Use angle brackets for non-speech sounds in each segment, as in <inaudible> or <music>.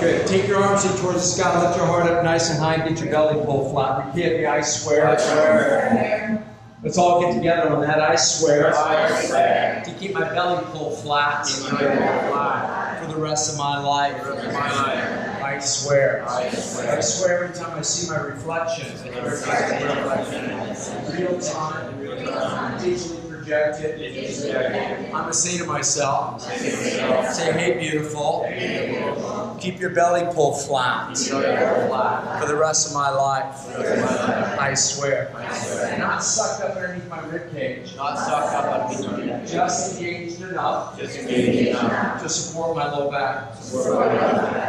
Good. Take your arms in towards the sky. Lift your heart up nice and high. Get your belly pulled flat. Repeat the I swear. I swear. Let's all get together on that. I swear. I swear. To keep my belly pulled flat. For the rest of my life. I swear. I swear. I swear every time I see my reflection. Real time. I'm going to say to myself. Say, hey, beautiful. Keep your belly pulled flat. For the rest of my life. I swear. Not sucked up underneath my ribcage. Not sucked up underneath my ribcage. Just engaged enough. Just engaged enough. To support my low back.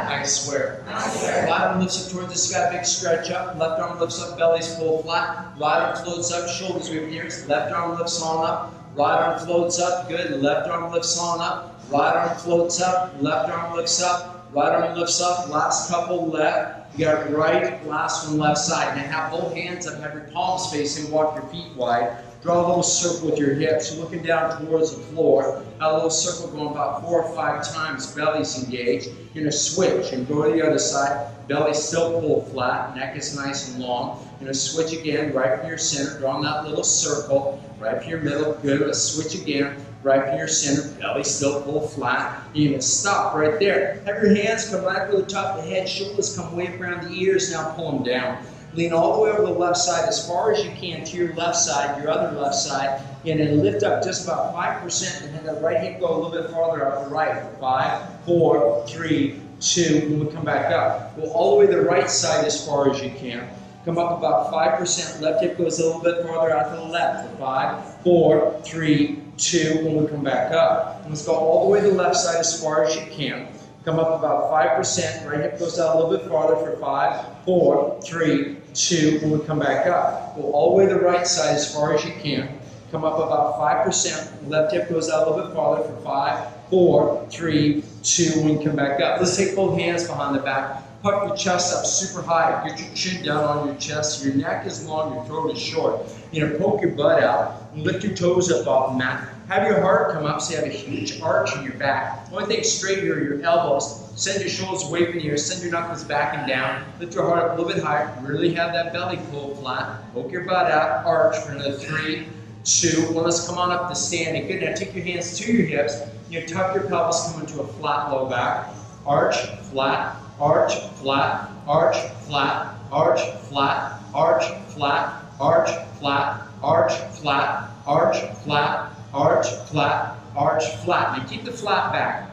I swear. Right arm lifts up towards the sky, big stretch up. Left arm lifts up, belly's full flat. Right arm floats up, shoulders with ears. Left arm lifts on up. Right arm floats up, good. Left arm lifts on up. Right arm floats up. Left arm lifts up. Right arm lifts up. Last couple left. You got right, last one left side. Now have both hands up, have your palms facing, walk your feet wide. Draw a little circle with your hips, looking down towards the floor. Have a little circle going about four or five times, belly's engaged. You're to switch and go to the other side. Belly still pulled flat, neck is nice and long. Going to switch again, right from your center, drawing that little circle, right from your middle. Good, let's switch again, right from your center, belly still pulled flat. You're going to stop right there. Have your hands come right over the top of the head, shoulders come way up around the ears, now pull them down. Lean all the way over the left side as far as you can to your left side, your other left side, and then lift up just about 5% and then the right hip go a little bit farther out the right. Five, four, three, two, and we come back up. Go all the way to the right side as far as you can. Come up about 5%. Left hip goes a little bit farther out to the left. Five, four, three, two, when we come back up. And let's go all the way to the left side as far as you can. Come up about 5%. Right hip goes out a little bit farther for five, four, three, two, when we come back up. Go all the way to the right side as far as you can. Come up about 5%. Left hip goes out a little bit farther for five, four, three, two, when we come back up. Let's take both hands behind the back. Puff your chest up super high. Get your chin down on your chest. Your neck is long, your throat is short. You know, poke your butt out. Lift your toes up off the mat. Have your heart come up so you have a huge arch in your back. One thing straight here are your elbows. Send your shoulders away from ears. Send your knuckles back and down. Lift your heart up a little bit higher. Really have that belly pull flat. Poke your butt out. Arch for another three, two. Well, let's come on up to standing. Good. Now take your hands to your hips. You tuck your pelvis, come into a flat low back. Arch, flat, arch, flat, arch, flat, arch, flat, arch, flat, arch, flat, arch, flat, arch, flat, arch, flat, arch, flat. Now keep the flat back.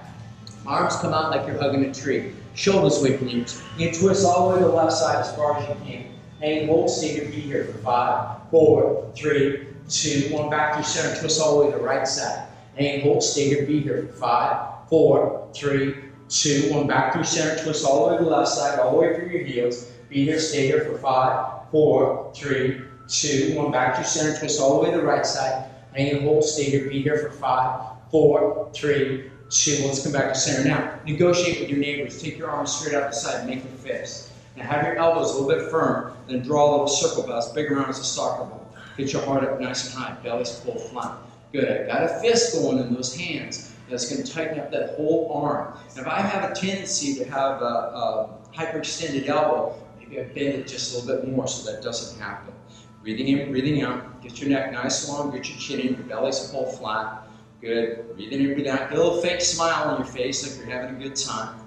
Arms come out like you're hugging a tree. Shoulders away from you. You twist all the way to the left side as far as you can. Hang, hold, stay your feet here for five, four, three, two, one. Back to center. Twist all the way to the right side. Hang, hold, stay your feet here for five, four, three, two, one. Back to your center. Twist all the way to the left side, all the way through your heels. Be here, stay here for five, four, three, two, one. Back to your center. Twist all the way to the right side. Hang hold, stay here, be here for five, four, three, two. Let's come back to center. Now, negotiate with your neighbors. Take your arms straight out the side, make a fist. Now have your elbows a little bit firm, then draw a little circle ball, as big around as a soccer ball. Get your heart up nice and high, belly's full flat. Good. I Got a fist going in those hands. That's going to tighten up that whole arm. Now, if I have a tendency to have a, a hyperextended elbow, maybe I bend it just a little bit more so that doesn't happen. Breathing in, breathing out. Get your neck nice and long, get your chin in, your belly's full flat. Good. Breathing in, breathing out. Get a little fake smile on your face like you're having a good time.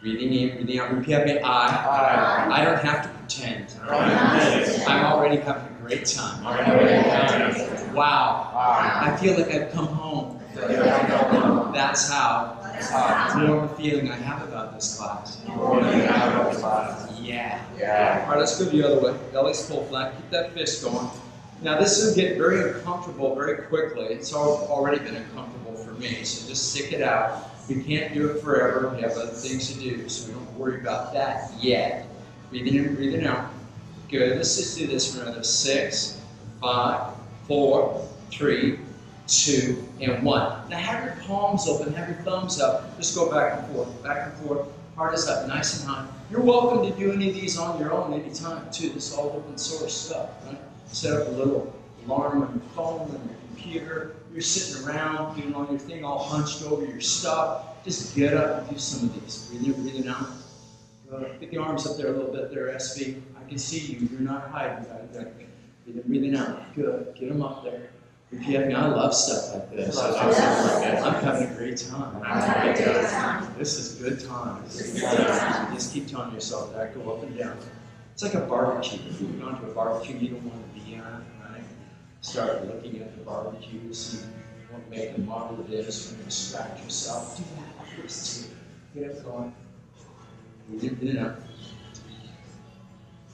Breathing in, breathing out. Repeat after me. I. I. I don't have to pretend. I'm already having a great time. Wow. I. I feel like I've come home. That's how uh, of a feeling I have about this class. More than I was last. Yeah. Yeah. All right, let's go the other way. Belly's full flat. Keep that fist going. Now, this will get very uncomfortable very quickly. It's already been uncomfortable for me, so just stick it out. We can't do it forever. We have other things to do, so we don't worry about that yet. Breathing in, breathing out. Good. Let's just do this for another six, five, four, three, two, and one. Now have your palms open, have your thumbs up. Just go back and forth, back and forth. Heart is up, nice and high. You're welcome to do any of these on your own anytime, too. This is all open source stuff, right? Set up a little alarm on your phone, on your computer. You're sitting around doing all your thing, all hunched over your stuff. Just get up and do some of these. Breathing in, breathing out. Get the arms up there a little bit there, SV. I can see you. You're not hiding. Right? Breathe in, breathing out. Good. Get them up there. Me. I love stuff like this. I'm having a great time. This is good times. Just keep telling yourself that. Go up and down. It's like a barbecue. If you've gone to a barbecue you don't want to be on, right? Start looking at the barbecue, to see what make the model it is, and distract yourself. Do that. Get up going. You up.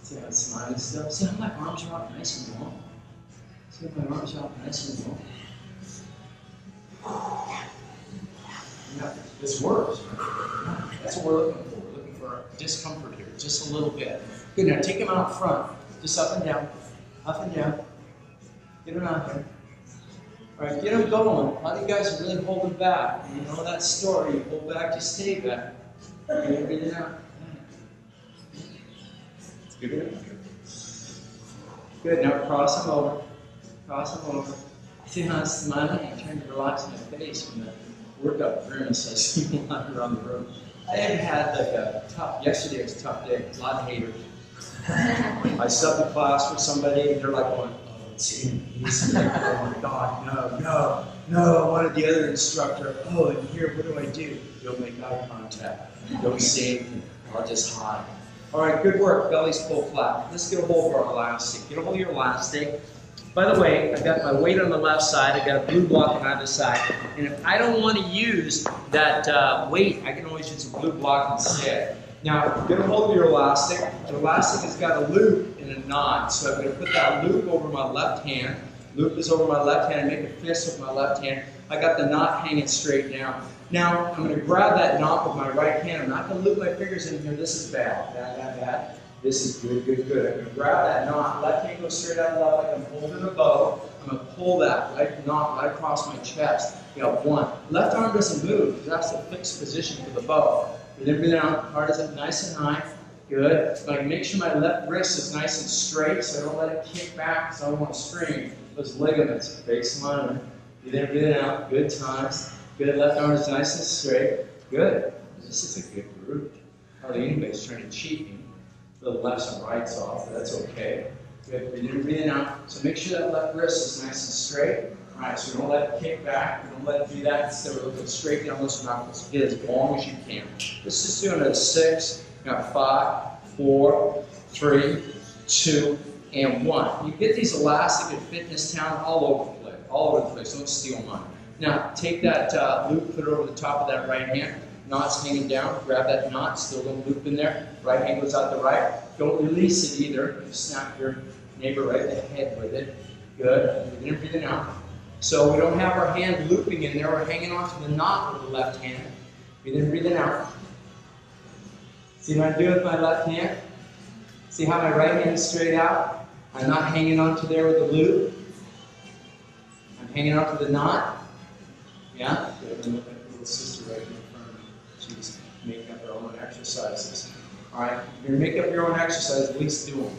See how it's smiling stuff. See how my arms are out nice and long? See how my arms out and long? Yeah, this works. That's what we're looking for. We're looking for discomfort here, just a little bit. Good, now take them out front, just up and down, up and down. Get them out there. All right, get them going. A lot of you guys are really holding back. You know that story. You hold back, you stay back. Get it out. Good. Good. Now cross them over. Cross them over. See how I'm smiling? I'm trying to relax my face from the workout grimace I see wander around the room. I have had like a tough. Yesterday was a tough day. A lot of haters. <laughs> I subbed a class for somebody, and they're like going, "Oh, it's him. He's like, oh my God, no, no, no." I wanted the other instructor. Oh, and here, what do I do? Don't make eye contact. Don't say anything. I'll just hide. All right, good work. Belly's pulled flat. Let's get a hold of our elastic. Get a hold of your elastic. By the way, I've got my weight on the left side. I've got a blue block on either side. And if I don't want to use that uh, weight, I can always use a blue block instead. Now, get a hold of your elastic. The elastic has got a loop and a knot. So I'm going to put that loop over my left hand. Loop is over my left hand. I Make a fist with my left hand. I got the knot hanging straight down. Now, I'm going to grab that knot with my right hand. I'm not going to loop my fingers in here. This is bad. Bad, bad, bad. This is good, good, good. I'm going to grab that knot. Left hand goes straight out left like I'm holding a bow. I'm going to pull that right knot right across my chest. You got one. Left arm doesn't move because that's the fixed position for the bow. Breathe out. Heart is up nice and high. Good. So I make sure my left wrist is nice and straight so I don't let it kick back because I don't want to strain those ligaments. Face line. Breathe in, breathe out. Good times. Good. Left arm is nice and straight. Good. This is a good group. Hardly anybody's trying to cheat me. The left and rights off. That's okay. Good. Breathe in, breathe out. So make sure that left wrist is nice and straight. All right, so don't let it kick back. Don't let it do that. Instead, we're looking straight down those knuckles. Get as long as you can. This is doing a six. Got five, four, three, two, and one. You get these elastic at Fitness Town all over the place. All over the place. Don't steal mine. Now, take that uh, loop, put it over the top of that right hand. Knot's hanging down. Grab that knot, still a little loop in there. Right hand goes out the right. Don't release it either. you Snap your neighbor right in the head with it. Good. Breathing in, breathing out. So we don't have our hand looping in there. We're hanging on to the knot with the left hand. Breathing in, breathing out. See what I do with my left hand? See how my right hand is straight out? I'm not hanging onto there with the loop. I'm hanging onto the knot. Yeah? Good. Look at little sister right in front of me. She's making up her own exercises. All right? You're gonna make up your own exercise. At least do them.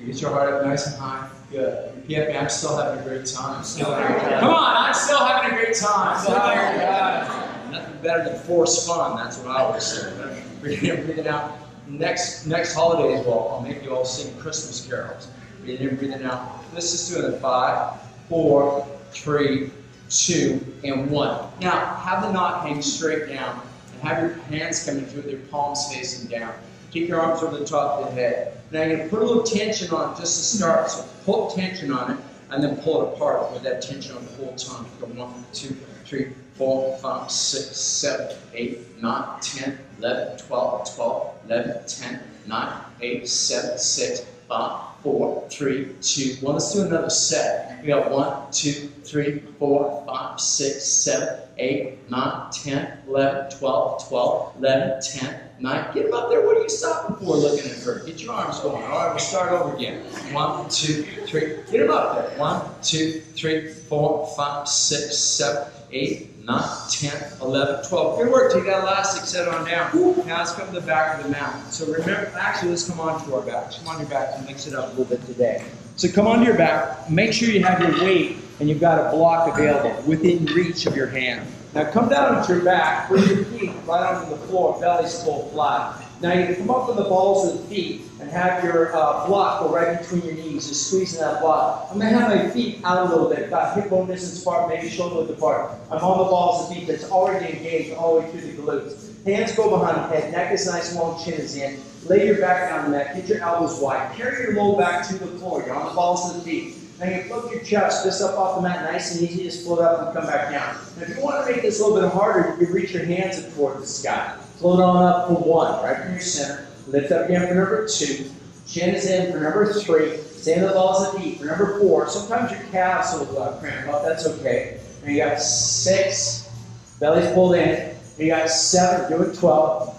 You get your heart up nice and high. Good. Repeat after me. I'm still having a great time. Still having a great time. Come on, I'm still having a great time. Still having a time. Nothing better than forced fun. That's what I always say. Breathing in, breathing out. Next next holiday as well, I'll make you all sing Christmas carols. Breathing in, breathing out. Let's just do it in five, four, three, two, and one. Now, have the knot hang straight down and have your hands coming through with your palms facing down. Keep your arms over the top of the head. Now you're going to put a little tension on just to start. So put tension on it and then pull it apart with that tension on the whole time. Go one, two, three, four, five, six, seven, eight, nine, ten, eleven, twelve, twelve, eleven, ten, nine, eight, seven, six, five, four, three, two, one. Let's do another set. We got one, two, three, four, five, six, seven, eight, nine, ten, eleven, twelve, twelve, eleven, ten, nine. Get them up there. What are you stopping for looking at her? Get your arms going. All right, we'll start over again. One, two, three. Get them up there. One, two, three, four, five, six, seven, eight, nine, ten, eleven, twelve. Good work. Take that elastic, set on down. Now let's come to the back of the mat. So remember, actually, let's come onto our backs. Come on your back and mix it up a little bit today. So come onto your back. Make sure you have your weight and you've got a block available within reach of your hand. Now come down onto your back, put your feet right onto the floor, belly's full flat. Now you come up from the balls of the feet and have your uh, block go right between your knees, just squeezing that block. I'm gonna have my feet out a little bit, got hip bone distance apart, maybe shoulder width apart. I'm on the balls of the feet that's already engaged all the way through the glutes. Hands go behind the head, neck is nice, long chin is in. Lay your back down the mat, get your elbows wide, carry your low back to the floor. You're on the balls of the feet. Now you flip your chest just up off the mat, nice and easy. Just float up and come back down. Now if you want to make this a little bit harder, you can reach your hands up toward the sky. Float on up for one, right from your center. Lift up again for number two. Chin is in for number three. Stay in the balls of the feet for number four. Sometimes your calves will uh, cramp up. That's okay. And you got six. Belly's pulled in. You got seven. Do it. Twelve.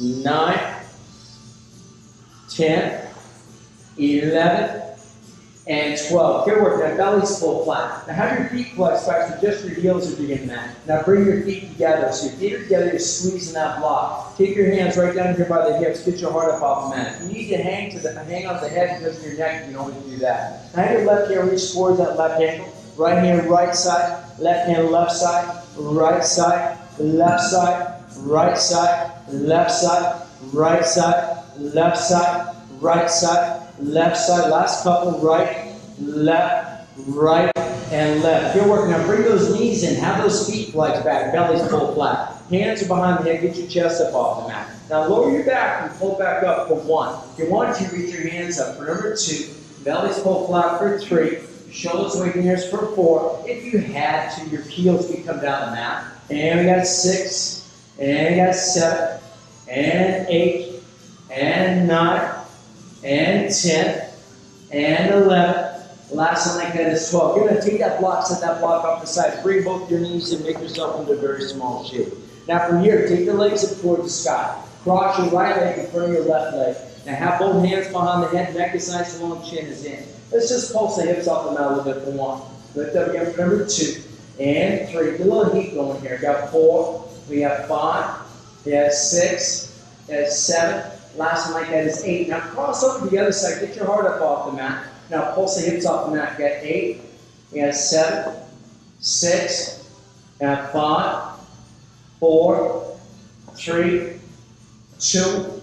Nine. Ten. Eleven and 12. Here work, that belly's full flat. Now have your feet flexed back so just your heels are beginning that. Now bring your feet together. So your feet are together, you're squeezing that block. Take your hands right down here by the hips, get your heart up off the mat. If you need to hang to the hang on the head because of your neck, you can always do that. Now your left hand reach towards that left ankle. Right hand right side, left hand left side, right side, left side, right side, left side, right side, left side, right side, left side. Last couple, right, left, right, and left. You're working now. Bring those knees in. Have those feet flex back. Belly's pull flat. Hands are behind the head. Get your chest up off the mat. Now lower your back and pull back up for one. If you want to, reach your hands up for number two. Belly's pull flat for three. Shoulders away from ears for four. If you had to, your heels can come down the mat. And we got six. And we got seven. And eight. And nine and 10 and 11. Last one like that is 12. You're going to take that block, set that block off the side. Bring both your knees and make yourself into a very small shape. Now from here, take the legs up toward the sky. Cross your right leg in front of your left leg. Now have both hands behind the head, neck is nice, long chin is in. Let's just pulse the hips off the mat a little bit for one. Lift up again for number two and three. Get a little heat going here. Got four, we have five, we have six, have seven, Last one like that is eight. Now cross over to the other side. Get your heart up off the mat. Now pulse the hips off the mat. Got eight. We got seven, six, got five, four, three, two,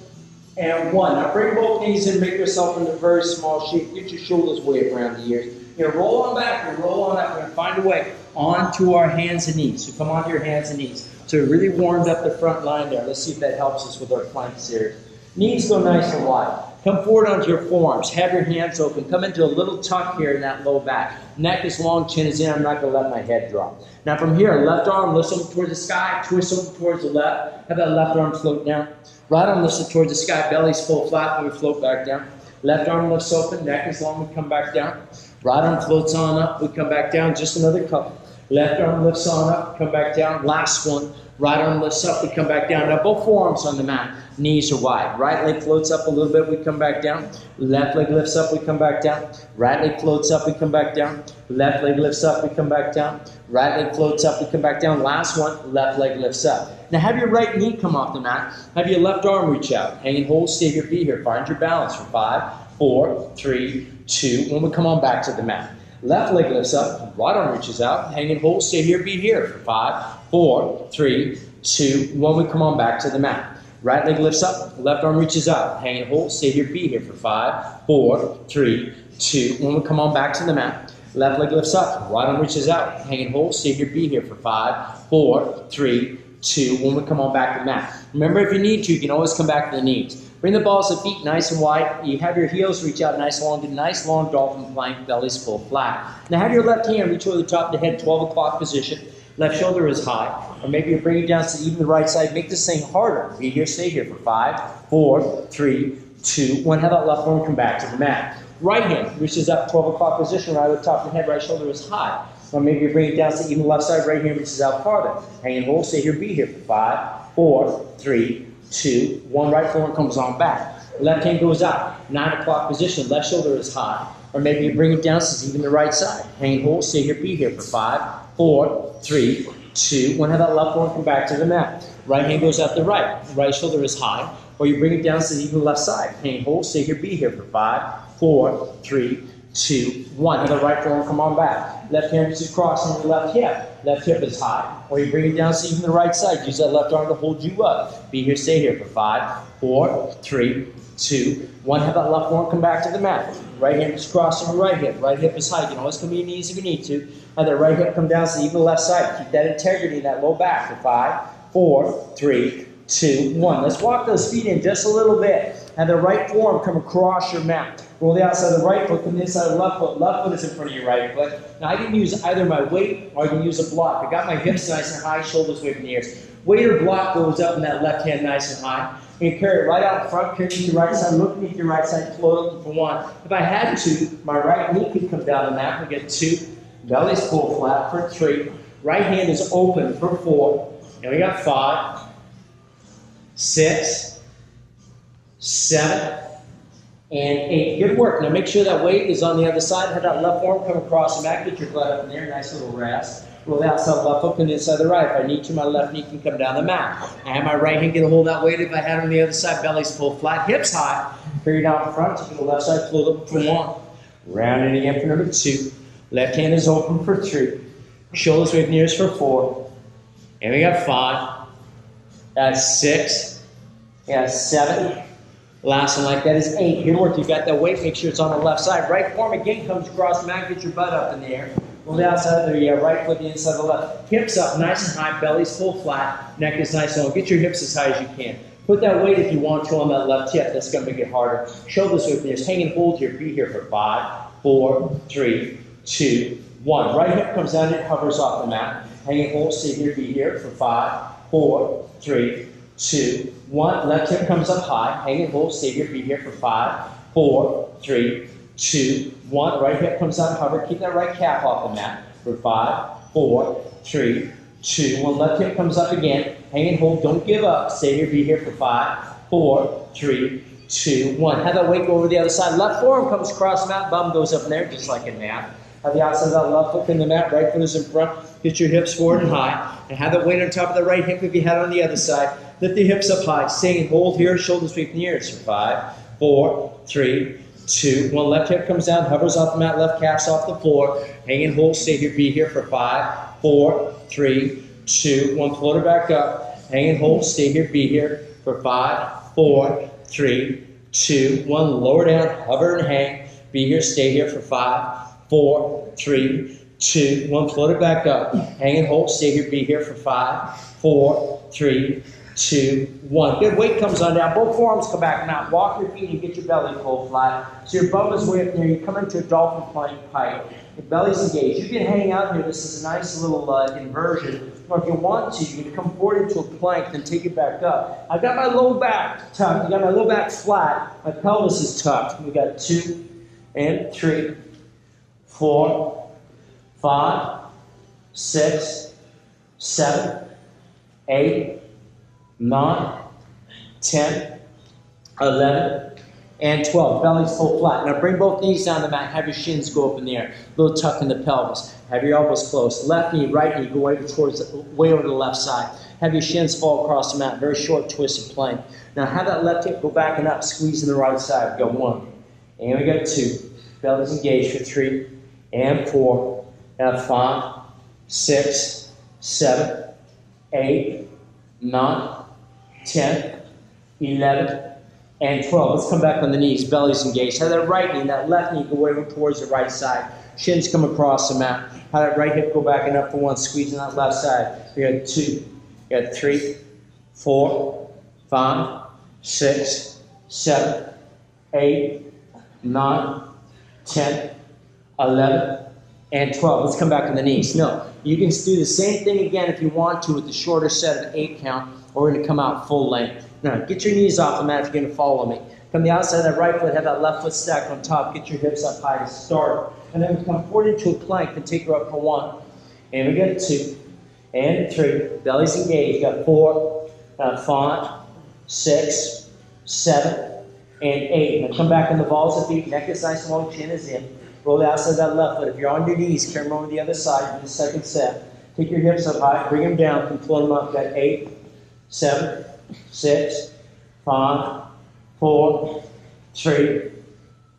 and one. Now bring both knees in. Make yourself into a very small shape. Get your shoulders way around the ears. You're gonna roll on back. You're roll on up. We're gonna find a way onto our hands and knees. So come onto your hands and knees. So we really warmed up the front line there. Let's see if that helps us with our flanks here. Knees go nice and wide. Come forward onto your forearms. Have your hands open. Come into a little tuck here in that low back. Neck is long, chin is in. I'm not going to let my head drop. Now from here, left arm lifts up towards the sky, twist over towards the left. Have that left arm float down. Right arm lifts up towards the sky, belly's full flat, and we float back down. Left arm lifts open, neck is long, we come back down. Right arm floats on up, we come back down. Just another couple. Left arm lifts on up, come back down. Last one. Right arm lifts up, we come back down. Now both forearms on the mat. Knees are wide. Right leg floats up a little bit, we come back down. Left leg lifts up, we come back down. Right leg floats up, we come back down. Left leg lifts up, we come back down. Right leg floats up, we come back down. Last one, left leg lifts up. Now have your right knee come off the mat. Have your left arm reach out. Hang and hold, stay here, be here. Find your balance for five, four, three, two. When we come on back to the mat. Left leg lifts up, right arm reaches out, hang and hold, stay here, be here for five, four, three, two, one. We come on back to the mat. Right leg lifts up, left arm reaches out, hang and hold, stay here, be here for five, four, three, two. When we come on back to the mat, left leg lifts up, right arm reaches out, hang and hold, stay here, be here for five, four, three, two. When we come on back to the mat. Remember, if you need to, you can always come back to the knees. Bring the balls of feet nice and wide. You have your heels reach out nice and long. Do nice long dolphin plank, belly's full flat. Now have your left hand reach over the top of the head, 12 o'clock position. Left shoulder is high. Or maybe you bring it down to even the right side. Make this thing harder. Be here, stay here for five, four, three, two, one. Have that left arm come back to the mat. Right hand reaches up 12 o'clock position, right over the top of the head, right shoulder is high. Or maybe you bring it down to even the left side, right hand reaches out farther. Hang and hold, stay here, be here for five, four, three, two, one. Right forearm comes on back. Left hand goes out, nine o'clock position, left shoulder is high. Or maybe you bring it down to even the right side. Hang hold, stay here, be here for five, four, three, two, one. Have that left forearm come back to the mat. Right hand goes out the right. Right shoulder is high. Or you bring it down to even left side. Hang hold, stay here, be here for five, four, three, two, one. Have the right forearm come on back. Left hand is crossing your left hip. Left hip is high. Or you bring it down so can the right side. Use that left arm to hold you up. Be here, stay here for five, four, three, two, one. Have that left arm come back to the mat. Right hand is crossing your right hip. Right hip is high. You can always come to your knees if you need to. Have that right hip come down so even the left side. Keep that integrity in that low back for five, four, three, two, one. Let's walk those feet in just a little bit. Have the right forearm come across your mat. Roll the outside of the right foot, come the inside of the left foot. Left foot is in front of your right foot. Now I can use either my weight or I can use a block. I got my hips nice and high, shoulders away from the ears. Weight or block goes up in that left hand nice and high. You carry it right out front, carry it to your right side, look beneath your right side, float up for one. If I had to, my right knee could come down the mat. We get two. Belly's pulled flat for three. Right hand is open for four. And we got five, six, seven, and. Good work. Now make sure that weight is on the other side. Have that left arm come across the mat. Get your butt up in there. Nice little rest. Roll the outside left hook and the inside of the right. If I need to, my left knee can come down the mat. I have my right hand get a hold of that weight. If I had it on the other side, belly's full flat, hips high. Carry down in front. Take the left side, float up for one. Round it again for number two. Left hand is open for three. Shoulders with ears for four. And we got five. That's six. Yeah, seven. Last one like that is eight. Good work. you've got that weight. Make sure it's on the left side. Right form again comes across mat. Get your butt up in the air. Roll the outside of the right foot, the inside of the left. Hips up, nice and high. Belly's full flat. Neck is nice and long. Get your hips as high as you can. Put that weight if you want to on that left hip. That's going to make it harder. Shoulders with Just Hang and hold here. Be here for five, four, three, two, one. Right hip comes down. It hovers off the mat. Hang and hold. Stay here. Be here for five, four, three, two, one. Left hip comes up high. Hang and hold. Stay here. Be here for five, four, three, two, one. Right hip comes down. Hover. Keep that right calf off the mat for five, four, three, two, one. Left hip comes up again. Hang and hold. Don't give up. Here. Be here for five, four, three, two, one. Have that weight go over the other side. Left forearm comes across mat. Bum goes up in there just like a nap. Have the outside of that left foot in the mat. Right foot is in front. Get your hips forward and high. And have that weight on top of the right hip if you had on the other side. Lift the hips up high. Stay and hold here. Shoulders sweep the for five, four, three, two, one. Left hip comes down, hovers off the mat, left calf's off the floor. Hang and hold, stay here, be here for five, four, three, two, one. Float it back up. Hang and hold, stay here, be here for five, four, three, two, one. Lower down, hover and hang. Be here, stay here for five, four, three, two, one. Float it back up. Hang and hold, stay here, be here for five, four, three, two, one. Good. Weight comes on down. Both forearms come back now. Walk your feet and get your belly pulled flat. So your bum is way up there. You come into a dolphin plank pike. Your belly's engaged. You can hang out here. This is a nice little uh, inversion. Or if you want to, you can come forward into a plank, then take it back up. I've got my low back tucked. I got my low back flat. My pelvis is tucked. We got two and three, four, five, six, seven, eight nine, 10, 11, and 12. Belly's full flat. Now bring both knees down the mat. Have your shins go up in the air. Little tuck in the pelvis. Have your elbows close. Left knee, right knee, go over towards way over to the left side. Have your shins fall across the mat. Very short twist twisted plank. Now have that left hip go back and up. Squeeze in the right side. Go one. And we got two. Belly's engaged for three and four. And five, six, seven, eight, nine, 10, 11, and 12. Let's come back on the knees. Belly's engaged. Have that right knee, that left knee go over towards the right side. Shins come across the mat. Have that right hip go back and up for one. Squeezing that left side. We got two. We got three, four, five, six, seven, eight, nine, 10, 11, and 12. Let's come back on the knees. No, you can do the same thing again if you want to with the shorter set of eight count or we're going to come out full length. Now, get your knees off the mat if you're going to follow me. From the outside of that right foot, have that left foot stacked on top. Get your hips up high to start. And then come forward into a plank and take her up for one. And we got two. And three. Belly's engaged. Got four. Got five. Six. Seven. And eight. Now come back on the balls of feet. Neck is nice and long. Chin is in. Roll the outside of that left foot. If you're on your knees, carry them over the other side for the second set. Take your hips up high. Bring them down. And float them up. Got eight seven, six, five, four, three,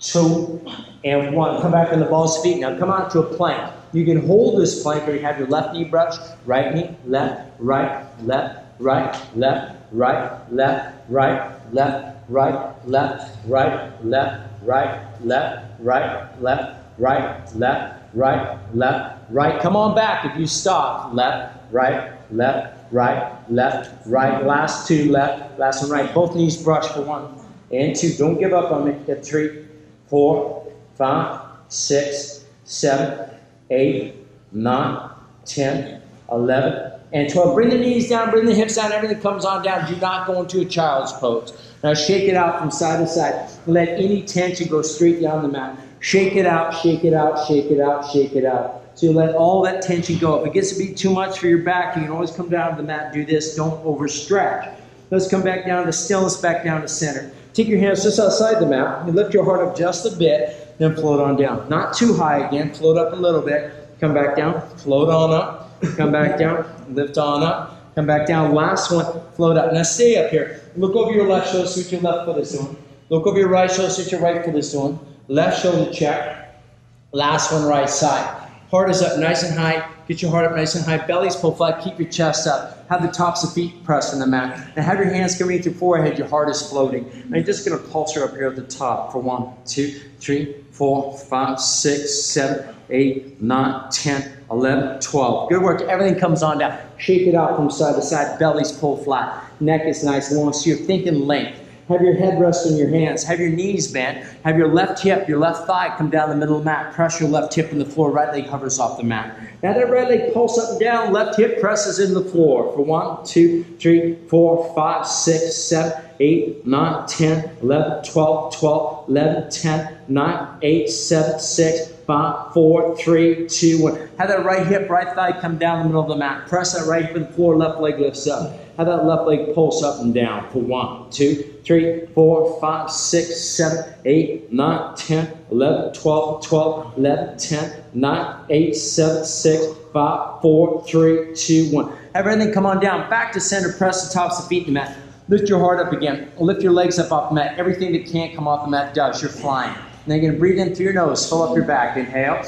two, and one. Come back on the balls feet. Now come out to a plank. You can hold this plank or you have your left knee brush, right knee, left, right, left, right, left, right, left, right, left, right, left, right, left, right, left, right, left, right, left, right, left, right. Come on back if you stop. Left, right, left, right, left, right. Last two left, last one right. Both knees brush for one and two. Don't give up on me. Get three, four, five, six, seven, eight, nine, ten, eleven, and 12. Bring the knees down, bring the hips down, everything comes on down. Do not go into a child's pose. Now shake it out from side to side. Let any tension go straight down the mat. Shake it out, shake it out, shake it out, shake it out. So you let all that tension go. If it gets to be too much for your back, you can always come down to the mat, do this. Don't overstretch. Let's come back down to stillness, back down to center. Take your hands just outside the mat. You lift your heart up just a bit, then float on down. Not too high again. Float up a little bit. Come back down. Float on up. Come back down. Lift on up. Come back down. Last one. Float up. Now stay up here. Look over your left shoulder, see your left foot is doing. Look over your right shoulder, see your right foot is doing. Left shoulder check. Last one, right side. Heart is up nice and high. Get your heart up nice and high. Belly's pulled flat. Keep your chest up. Have the tops of feet pressed in the mat. Now have your hands coming into your forehead. Your heart is floating. Now you're just going to pulse her up here at the top for one, two, three, four, five, six, seven, eight, nine, ten, eleven, twelve. Good work. Everything comes on down. Shake it out from side to side. Belly's pulled flat. Neck is nice and long. So you're thinking length. Have your head rest on your hands. Have your knees bent. Have your left hip, your left thigh come down the middle of the mat. Press your left hip in the floor. Right leg hovers off the mat. Now that right leg pulse up and down. Left hip presses in the floor for one, two, three, four, five, six, seven, eight, nine, ten, eleven, twelve, twelve, eleven, ten, nine, eight, seven, six, five, four, three, two, one. Have that right hip, right thigh come down the middle of the mat. Press that right hip in the floor. Left leg lifts up. Have that left leg pulse up and down for one, two, three, four, five, six, seven, eight, nine, ten, eleven, twelve, twelve, eleven, ten, nine, eight, seven, six, five, four, three, two, one. Have everything come on down. Back to center. Press the tops of feet in the mat. Lift your heart up again. Lift your legs up off the mat. Everything that can't come off the mat does. You're flying. Now you're going to breathe in through your nose. Fill up your back. Inhale.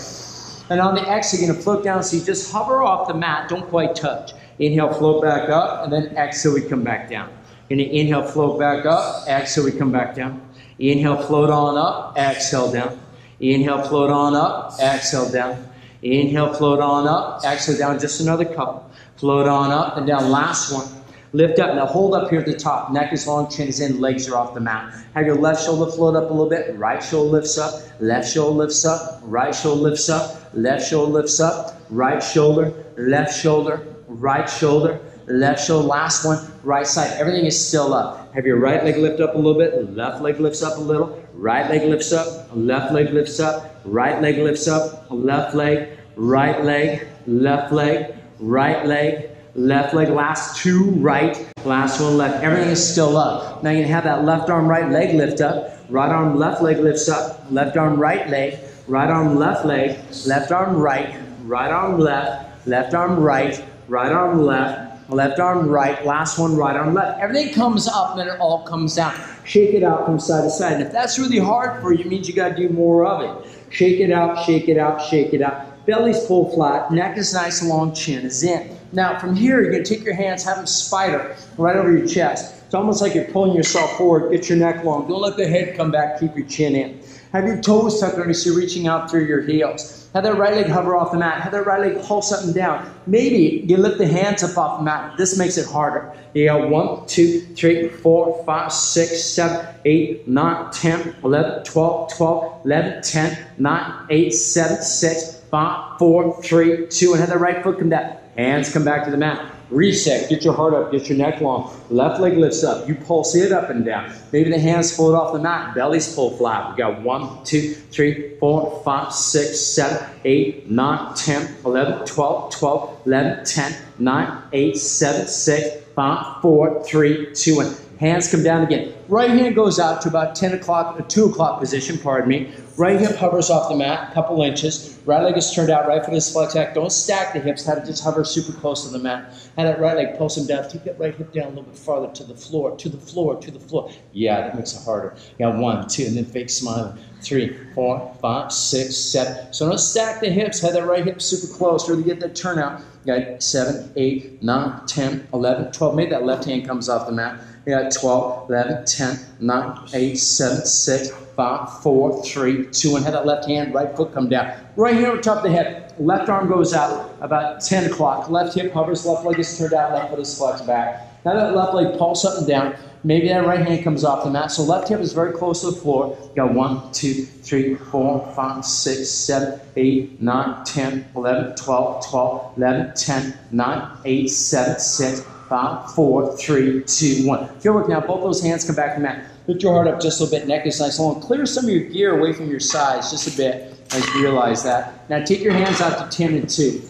And on the exhale, you're going to float down. So you just hover off the mat. Don't quite touch. Inhale, float back up, and then exhale, we come back down. And inhale, float back up, exhale, we come back down. Inhale, float on up, exhale down. Inhale, float on up, exhale down. Inhale, float on up, exhale down. Just another couple. Float on up and down. Last one. Lift up. Now hold up here at the top. Neck is long, chin is in, legs are off the mat. Have your left shoulder float up a little bit. Right shoulder lifts up. Left shoulder lifts up. Right shoulder lifts up. Left shoulder lifts up. Right shoulder. Left shoulder. Right shoulder. Left shoulder. Last one. Right side. Everything is still up. Have your right leg lift up a little bit. Left leg lifts up a little. Right leg lifts up. Left leg lifts up. Right leg lifts up. Left leg. Right leg. Left leg. Right leg left leg, last two right, last one left. Everything is still up. Now you have that left arm, right leg lift up, right arm, left leg lifts up, left arm, right leg, right arm, left leg, left arm, right, right arm, left, left arm, right, right arm, left, left arm, right, last one, right arm, left. Everything comes up and it all comes down. Shake it out from side to side. And if that's really hard for you, it means you got to do more of it. Shake it out, shake it out, shake it out. Belly's pulled flat, neck is nice and long, chin is in. Now, from here, you're going to take your hands, have them spider right over your chest. It's almost like you're pulling yourself forward. Get your neck long. Don't let the head come back. Keep your chin in. Have your toes tucked under so you're reaching out through your heels. Have that right leg hover off the mat. Have that right leg pulse up and down. Maybe you lift the hands up off the mat. This makes it harder. You got one, two, three, four, five, six, seven, eight, nine, 10, 11, 12, 12, 11, 10, 9, 8, 7, 6, 5, 4, 3, 2, and have the right foot come down. Hands come back to the mat. Reset. Get your heart up. Get your neck long. Left leg lifts up. You pulse it up and down. Maybe the hands float off the mat. Belly's pull flat. We got one, two, three, four, five, six, seven, eight, nine, 10, 11, 12, 12, 11, 10, 9, 8, 7, 6, 5, 4, 3, 2, 1. Hands come down again. Right hand goes out to about 10 o'clock, uh, 2 o'clock position, pardon me. Right hip hovers off the mat, a couple inches. Right leg is turned out, right foot is flexed back. Don't stack the hips, have it just hover super close to the mat. Have that right leg pulse them down. Take that right hip down a little bit farther to the floor, to the floor, to the floor. Yeah, that makes it harder. Got one, two, and then fake smiling. Three, four, five, six, seven. So don't stack the hips, have that right hip super close, really get that turnout. Got seven, eight, nine, 10, 11, 12. Maybe that left hand comes off the mat. Got 12, 11, 10, 9, 8, 7, 6, 5, 4, 3, 2, and have that left hand, right foot come down. Right here on top of the head, left arm goes out about 10 o'clock. Left hip hovers, left leg is turned out, left foot is flexed back. Now that left leg pulse up and down. Maybe that right hand comes off the mat. So left hip is very close to the floor. Got 1, 2, 3, 4, 5, 6, 7, 8, 9, 10, 11, 12, 12, 11, 10, 9, 8, 7, 6, 5, 4, 3, 2, 1. If you're working out, both those hands come back to the mat. Lift your heart up just a little bit, neck is nice long. Clear some of your gear away from your sides just a bit as you realize that. Now take your hands out to 10 and 2.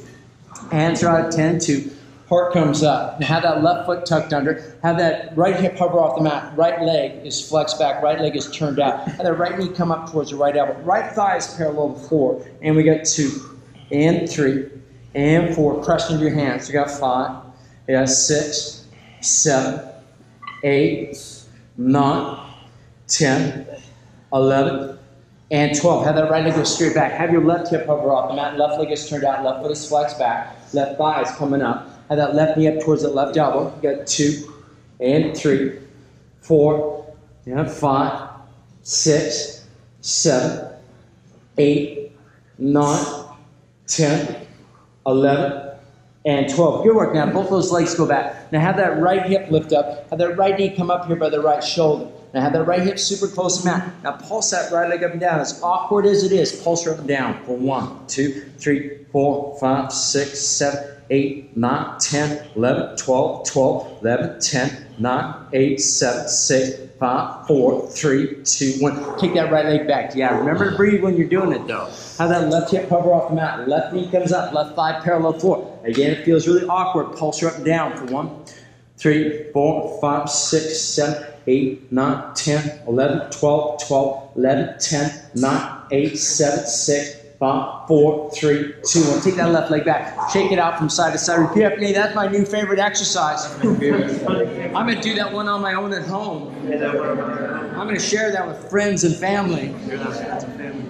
Hands are out at 10 and 2. Heart comes up. Now have that left foot tucked under. Have that right hip hover off the mat. Right leg is flexed back. Right leg is turned out. Have that right knee come up towards the right elbow. Right thigh is parallel to the floor. And we got two, and three, and four. Press into your hands. We got five. We got six, seven, eight, nine, ten, eleven, and 12. Have that right leg go straight back. Have your left hip hover off the mat. Left leg is turned out. Left foot is flexed back. Left thigh is coming up. Have that left knee up towards that left elbow. You got two and three, four, and five, six, seven, eight, nine, ten, eleven, and 12. Good work. Now both those legs go back. Now have that right hip lift up. Have that right knee come up here by the right shoulder. Now have that right hip super close to the mat. Now pulse that right leg up and down. As awkward as it is, pulse up and down for one, two, three, four, five, six, seven, 8, 9, 10, 11, 12, 12, 11, 10, 9, 8, 7, 6, 5, 4, 3, 2, 1. Kick that right leg back. Yeah, remember to breathe when you're doing it though. Have that left hip hover off the mat. Left knee comes up, left thigh parallel floor. Again, it feels really awkward. Pulse her up and down for one, three, four, five, six, seven, 8, 9, 10, 11, 12, 12, 11, 10, 9, 8, 7, 6, Five, four, three, two, one. Take that left leg back. Shake it out from side to side. Repeat after me. That's my new favorite exercise. <laughs> I'm going to do that one on my own at home. I'm going to share that with friends and family.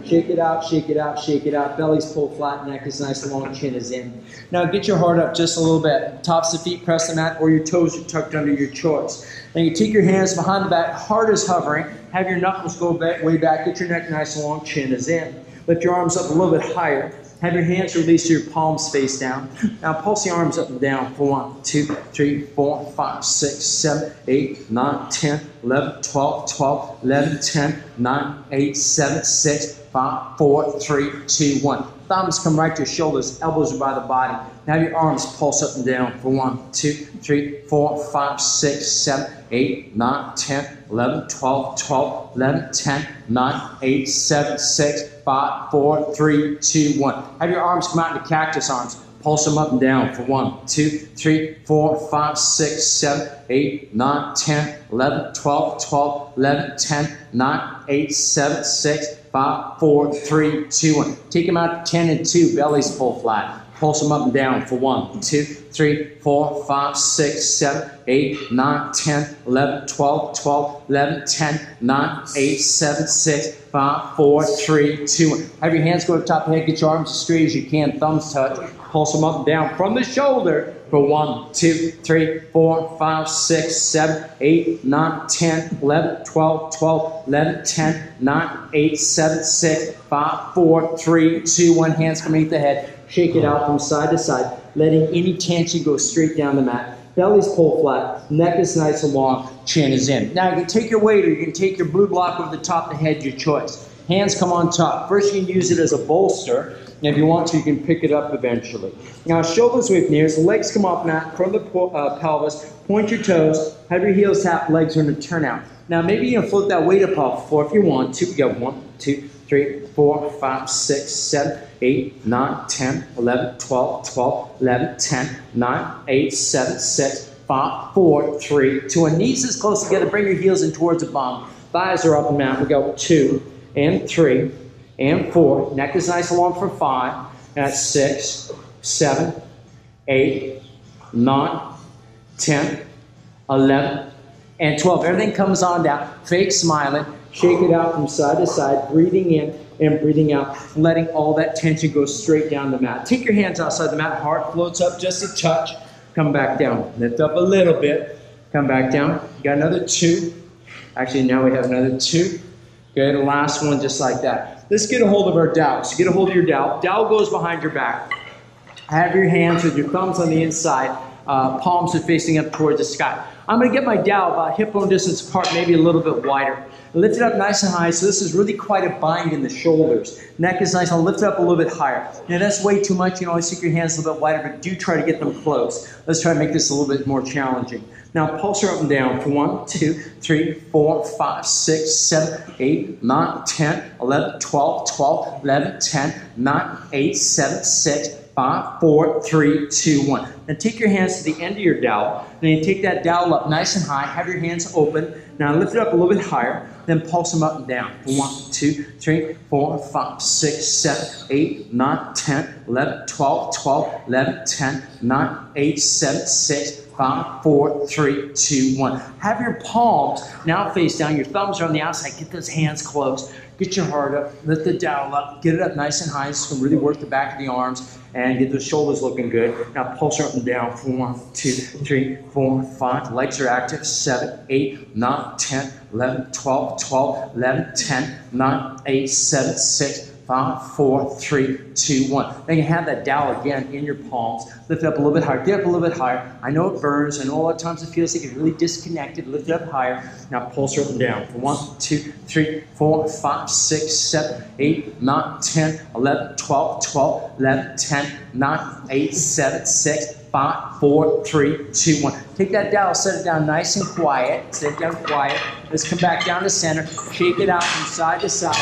Shake it out, shake it out, shake it out. Belly's pulled flat, neck is nice and long, chin is in. Now get your heart up just a little bit. Tops of feet press the mat, or your toes are tucked under your choice. Then you take your hands behind the back, heart is hovering. Have your knuckles go back, way back. Get your neck nice and long, chin is in. Lift your arms up a little bit higher. Have your hands release your palms face down. Now pulse the arms up and down for one, two, three, four, five, six, seven, eight, nine, 10, 11, 12, 12, 11, 10, 9, 8, 7, 6, 5, 4, 3, 2, 1. Thumbs come right to your shoulders, elbows are by the body. Now your arms pulse up and down for one, two, three, four, five, six, seven, eight, nine, 10, 11, 12, 12, 11, 10, 9, 8, 7, 6, 5, 4, 3, 2, 1. Have your arms come out into cactus arms. Pulse them up and down for 1, 2, 3, 4, 5, 6, 7, 8, 9, 10, 11, 12, 12, 11, 10, 9, 8, 7, 6, 5, 4, 3, 2, 1. Take them out 10 and 2, bellies full flat. Pulse them up and down for 1, 2, 3, 4, 5, 6, 7, 8, 9, 10, 11, 12, 12, 11, 10, 9, 8, 7, 6, 5, 4, 3, 2, 1. Have your hands go to the top of the head. Get your arms as straight as you can. Thumbs touch. Pulse them up and down from the shoulder for 1, 2, 3, 4, 5, 6, 7, 8, 9, 10, 11, 12, 12, 11, 10, 9, 8, 7, 6, 5, 4, 3, 2, 1. Hands come underneath the head. Shake it out from side to side, letting any tension go straight down the mat. Belly's pulled flat, neck is nice and long, chin is in. Now you can take your weight or you can take your blue block over the top of the head, your choice. Hands come on top. First, you can use it as a bolster. And if you want to, you can pick it up eventually. Now, shoulders with knees, legs come off mat from the uh, pelvis. Point your toes. Have your heels tap, legs are in a turnout. Now, maybe you can float that weight up off the floor if you want to. We got one, two, three, four, five, six, seven, 8, 9, 10, 11, 12, 12, 11, 10, 9, 8, 7, 6, five, four, three, two. And knees as close together. Bring your heels in towards the bum. Thighs are up and down. We go two and three and four. Neck is nice and long for five. That's six, seven, eight, nine, ten, eleven, and 12. Everything comes on down. Fake smiling. Shake it out from side to side, breathing in and breathing out, letting all that tension go straight down the mat. Take your hands outside the mat. Heart floats up just a touch. Come back down. Lift up a little bit. Come back down. You got another two. Actually, now we have another two. Good. Last one, just like that. Let's get a hold of our dowel. So get a hold of your dowel. Dowel goes behind your back. Have your hands with your thumbs on the inside, uh, palms are facing up towards the sky. I'm going to get my dowel about hip bone distance apart, maybe a little bit wider. Lift it up nice and high, so this is really quite a bind in the shoulders. Neck is nice, I'll lift it up a little bit higher. Now that's way too much, you know, always stick your hands a little bit wider, but do try to get them close. Let's try to make this a little bit more challenging. Now pulse her up and down for one, two, three, four, five, six, seven, eight, nine, 10, 11, 12, 12, 11, 10, 9, 8, 7, 6, Five, four, three, two, one. Now take your hands to the end of your dowel. Then you take that dowel up nice and high. Have your hands open. Now lift it up a little bit higher. Then pulse them up and down. One, two, three, four, five, six, seven, eight, nine, 10, 11, 12, 12, 11, 10, 9, 8, 7, 6, Five, four, three, two, one. Have your palms now face down. Your thumbs are on the outside. Get those hands closed. Get your heart up. Lift the dowel up. Get it up nice and high. Going to really work the back of the arms and get those shoulders looking good. Now pulse up and down. One, two, three, four, five. Legs are active. Seven, eight, nine, 10, 11, 12, 12, 11, 10, 9, 8, 7, 6, Five, four, three, two, one. Then you have that dowel again in your palms. Lift it up a little bit higher. Get up a little bit higher. I know it burns. Know a lot of times it feels like it's really disconnected. Lift it up higher. Now pulse up and down. One, two, three, four, five, six, seven, eight, nine, 10, 11, 12, 12, 11, 10, 9, 8, 7, 6, five, four, three, two, one. Take that dowel, set it down nice and quiet. Set it down quiet. Let's come back down to center. Shake it out from side to side.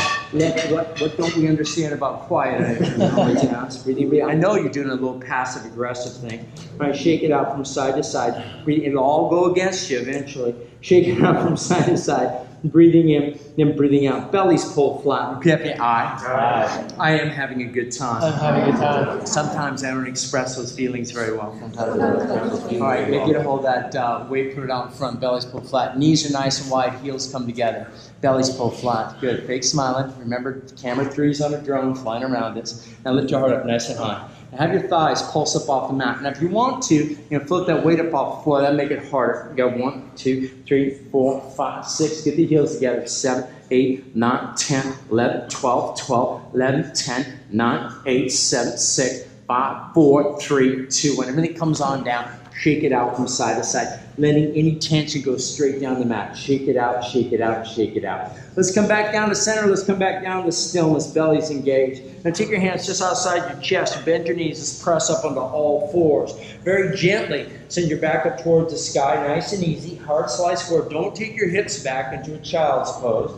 What what don't we understand about quiet? I, I know you're doing a little passive aggressive thing. Right, shake it out from side to side. It'll all go against you eventually. Shake it out from side to side breathing in and breathing out. Belly's pulled flat. Repeat after me. I. I am having a good time. I'm having a good time. Sometimes I don't express those feelings very well. All right, maybe get a hold of that uh, weight, put it out in front. Belly's pulled flat. Knees are nice and wide. Heels come together. Belly's pulled flat. Good. Fake smiling. Remember, camera three's on a drone flying around us. Now lift your heart up nice and high. And have your thighs pulse up off the mat. Now, if you want to, you know, float that weight up off the floor. That make it harder. You got one, two, three, four, five, six. Get the heels together. Seven, eight, nine, 10, 11, 12, 12, 11, 10, 9, 8, 7, 6, 5, 4, 3, 2, When everything comes on down, shake it out from side to side, letting any tension go straight down the mat. Shake it out, shake it out, shake it out. Let's come back down to center. Let's come back down to stillness. Belly's engaged. Now take your hands just outside your chest. Bend your knees. Let's press up onto all fours. Very gently send your back up towards the sky. Nice and easy. Heart slice forward. Don't take your hips back into a child's pose.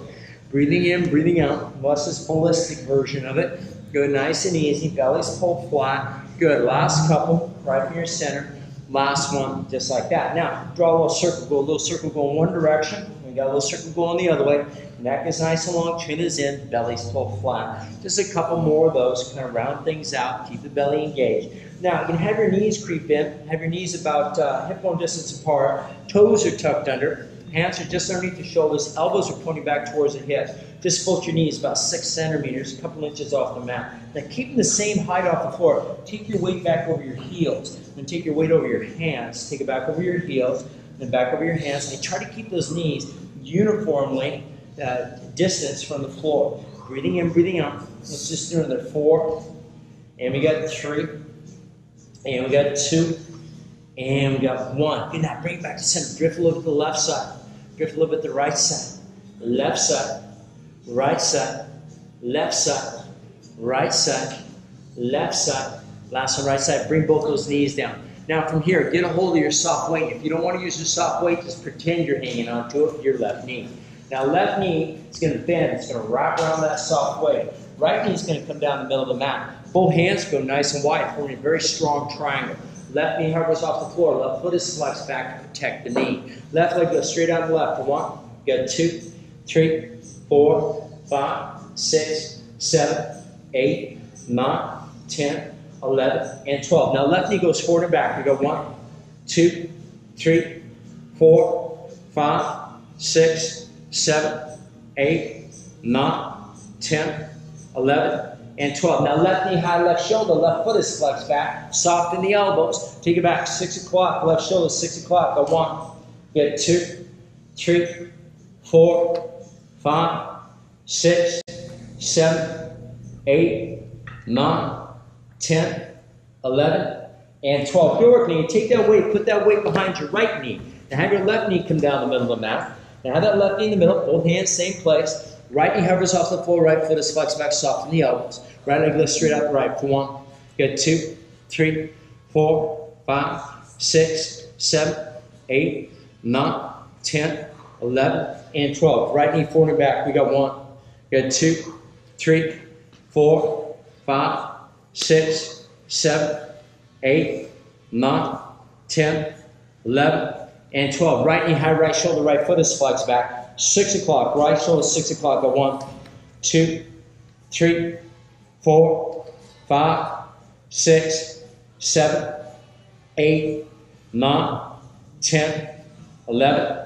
Breathing in, breathing out. What's this holistic version of it? Good, nice and easy. Belly's pulled flat. Good. Last couple, right from your center. Last one, just like that. Now, draw a little circle, go a little circle, go in one direction. We got a little circle going the other way. Neck is nice and long, chin is in, belly's pulled flat. Just a couple more of those, kind of round things out, keep the belly engaged. Now, you can have your knees creep in, have your knees about uh, hip bone distance apart, toes are tucked under, hands are just underneath the shoulders, elbows are pointing back towards the hips. Just float your knees about six centimeters, a couple inches off the mat. Now, keeping the same height off the floor, take your weight back over your heels. Then take your weight over your hands. Take it back over your heels, then back over your hands. And try to keep those knees uniformly uh, distance from the floor. Breathing in, breathing out. Let's just do another four. And we got three. And we got two. And we got one. Good now, bring it back to center. Drift a little to the left side. Drift a little bit to the right side. Left side. Right side. Left side. Right side. Left side Last one, right side. Bring both those knees down. Now from here, get a hold of your soft weight. If you don't want to use your soft weight, just pretend you're hanging onto it with your left knee. Now left knee is going to bend. It's going to wrap around that soft weight. Right knee is going to come down the middle of the mat. Both hands go nice and wide, forming a very strong triangle. Left knee hovers off the floor. Left foot is flexed back to protect the knee. Left leg goes straight out to the left one. Go two, three, four, five, six, seven, eight, nine, ten, eleven, and twelve. Now left knee goes forward and back. We go one, two, three, four, five, six, seven, eight, nine, ten, eleven, and 12. Now left knee high, left shoulder, left foot is flexed back. Soften the elbows. Take it back. Six o'clock, left shoulder, six o'clock. Go one, get two, three, four, five, six, seven, eight, nine, ten, eleven, and 12. Good work, knee. Take that weight, put that weight behind your right knee. And have your left knee come down the middle of the mat. Now have that left knee in the middle, both hands same place. Right knee hovers off the floor, right foot is flexed back, soften the elbows. Right leg lifts straight up, right for one. Good, two, three, four, five, six, seven, eight, nine, ten, eleven, and 12. Right knee forward and back. We got one. Good, two, three, four, five, six, seven, eight, nine, ten, eleven, and 12. Right knee high, right shoulder, right foot is flexed back. Six o'clock, right shoulder, six o'clock. Go one, two, three, four, five, six, seven, eight, nine, ten, eleven,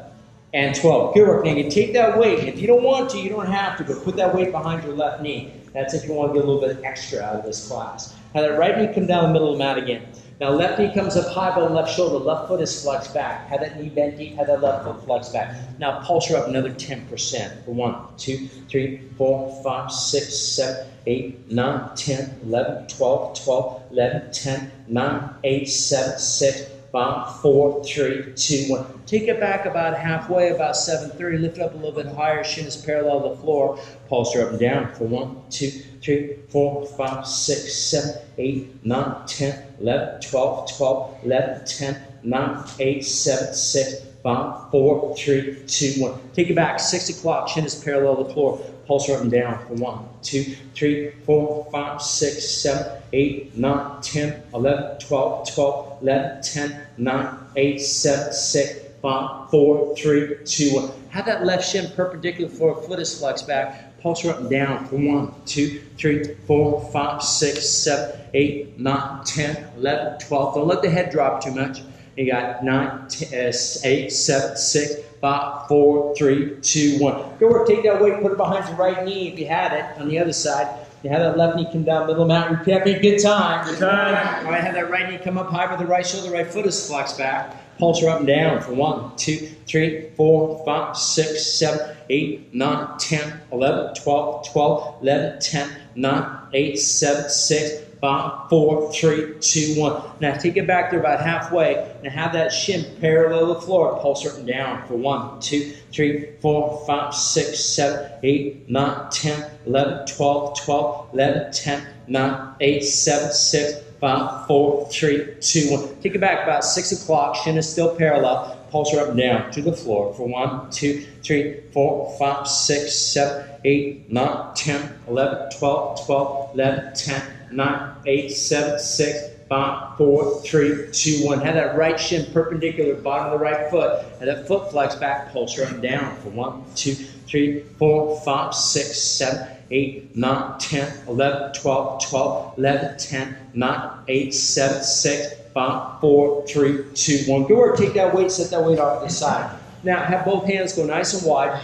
and 12. Good work. Now you take that weight. If you don't want to, you don't have to, but put that weight behind your left knee. That's if you want to get a little bit extra out of this class. Have that right knee come down the middle of the mat again. Now left knee comes up high by the left shoulder. Left foot is flexed back. Have that knee bent deep. Have that left foot flexed back. Now pulse her up another 10%. For one, two, three, four, five, six, seven, eight, nine, 10, 11, 12, 12, 11, 10, 9, 8, 7, 6, 5, 4, 3, 2, 1. Take it back about halfway, about 7.30. Lift up a little bit higher. Shin is parallel to the floor. Pulse her up and down. For one, two, three, four, five, six, seven, eight, nine, 10, 11, 12, 12, 11, 10, 9, 8, 7, 6, 5, 4, 3, 2, 1. Take it back. 6 o'clock. Chin is parallel to the floor. Pulse up and down. 1, 2, 3, 4, 5, 6, 7, 8, 9, 10, 11, 12, 12, 11, 10, 9, 8, 7, 6, 5, 4, 3, 2, 1. Have that left shin perpendicular a foot is flexed back. Pulse her up and down 1, 2, 3, 4, 5, 6, 7, 8, 9, 10, 11, 12. Don't let the head drop too much. You got 9, 10, uh, 8, 7, 6, 5, 4, 3, 2, 1. Go work. Take that weight, put it behind your right knee if you had it on the other side. You have that left knee come down middle of the mat. Repeat after me. Good time. Good time. All right, have that right knee come up high with the right shoulder. Right foot is flexed back. Pulse her up and down for one, two, three, four, five, six, seven, eight, nine, 10, 11, 12, 12, 11, 10, 9, 8, 7, 6, 5, 4, 3, 2, 1. Now take it back there about halfway and have that shin parallel the floor. Pulse and down for one, two, three, four, five, six, seven, eight, nine, 10, 11, 12, 12, 11, 10, 9, 8, 7, 6, Five, four, three, two, one. Take it back about six o'clock. Shin is still parallel. Pulse her up and down to the floor for one, two, three, four, five, six, seven, eight, nine, 10, 11, 12, 12, 11, 10, 9, 8, 7, 6, 5, 4, 3, 2, 1. Have that right shin perpendicular, bottom of the right foot. And that foot flex back, pulse and down for one, two, three, four, five, six, seven, 8, 9, 10, 11, 12, 12, 11, 10, 9, 8, 7, 6, 5, 4, 3, 2, 1. Good work. Take that weight, set that weight off to the side. Now, have both hands go nice and wide.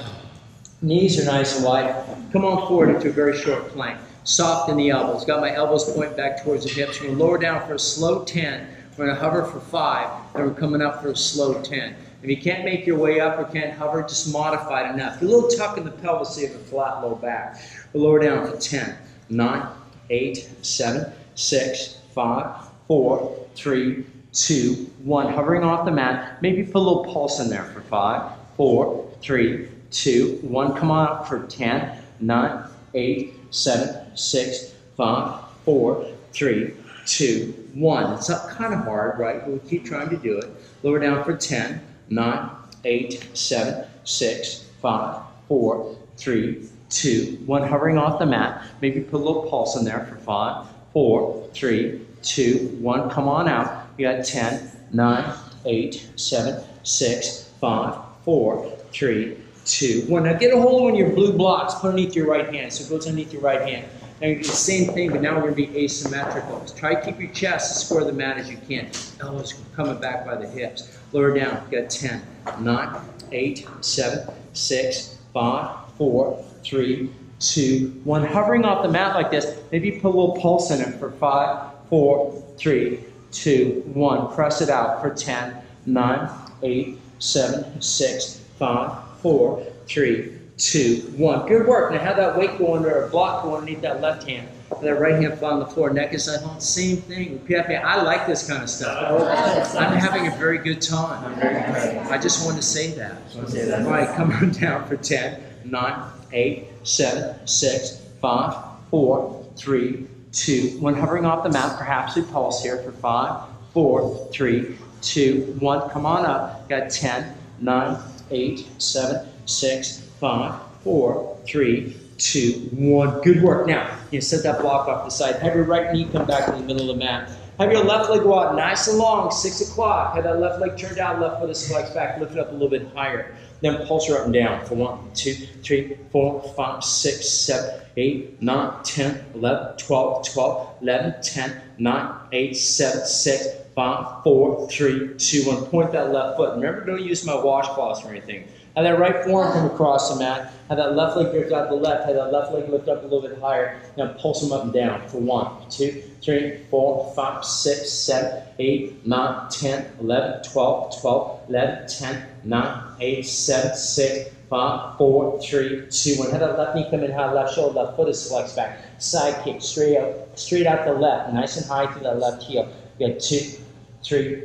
Knees are nice and wide. Come on forward into a very short plank. Soften the elbows. Got my elbows point back towards the hips. We're going to lower down for a slow 10. We're going to hover for 5. Then we're coming up for a slow 10. If you can't make your way up or can't hover, just modify it enough. Get a little tuck in the pelvis you have a flat low back. We'll lower down for 10, 9, 8, 7, 6, 5, 4, 3, 2, 1. Hovering off the mat. Maybe put a little pulse in there for 5, 4, 3, 2, 1. Come on up for 10, 9, 8, 7, 6, 5, 4, 3, 2, 1. It's not kind of hard, right? But We'll keep trying to do it. Lower down for 10, 9, 8, 7, 6, 5, 4, 3, 2, 1. Hovering off the mat. Maybe put a little pulse in there for 5, 4, 3, 2, 1. Come on out. You got 10, 9, 8, 7, 6, 5, 4, 3, 2, 1. Now get a hold of one of your blue blocks, put underneath your right hand. So it goes underneath your right hand. And the same thing, but now we're going to be asymmetrical. Try to keep your chest as square the mat as you can. Elbows coming back by the hips. Lower down. You got 10, 9, 8, 7, 6, 5, 4, 3, 2, 1. Hovering off the mat like this, maybe put a little pulse in it for 5, 4, 3, 2, 1. Press it out for 10, 9, 8, 7, 6, 5, 4, 3, two, one. Good work. Now have that weight go under, a block go underneath that left hand. That right hand flat on the floor, neck is on. Same thing. Repeat after me. I like this kind of stuff. I'm having a very good time. I'm very good. I just wanted to say that. All right, come on <laughs> down for 10, 9, 8, 7, 6, 5, 4, 3, 2, 1. Hovering off the mat, perhaps we pulse here for 5, 4, 3, 2, 1. Come on up. Got 10, 9, 8, 7, 6, five, four, three, two, one. Good work. Now, you set that block off the side. Have your right knee come back to the middle of the mat. Have your left leg go out nice and long, six o'clock. Have that left leg turned out, left foot is flexed back, lift it up a little bit higher. Then pulse her up and down for one, two, three, four, five, six, seven, eight, nine, 10, 11, 12, 12, 11, 10, 9, 8, 7, 6, 5, 4, 3, 2, 1. Point that left foot. Remember, don't use my washcloths or anything. Have that right forearm come across the mat. Have that left leg drift out the left. Have that left leg lift up a little bit higher. Now pulse them up and down for one, two, three, four, five, six, seven, eight, nine, 10, 11, 12, 12, 11, 10, 9, 8, 7, 6, 5, 4, 3, 2, 1. Have that left knee come in high, left shoulder, left foot is flexed back. Side kick, straight out, straight out the left, nice and high through that left heel. You got two, three,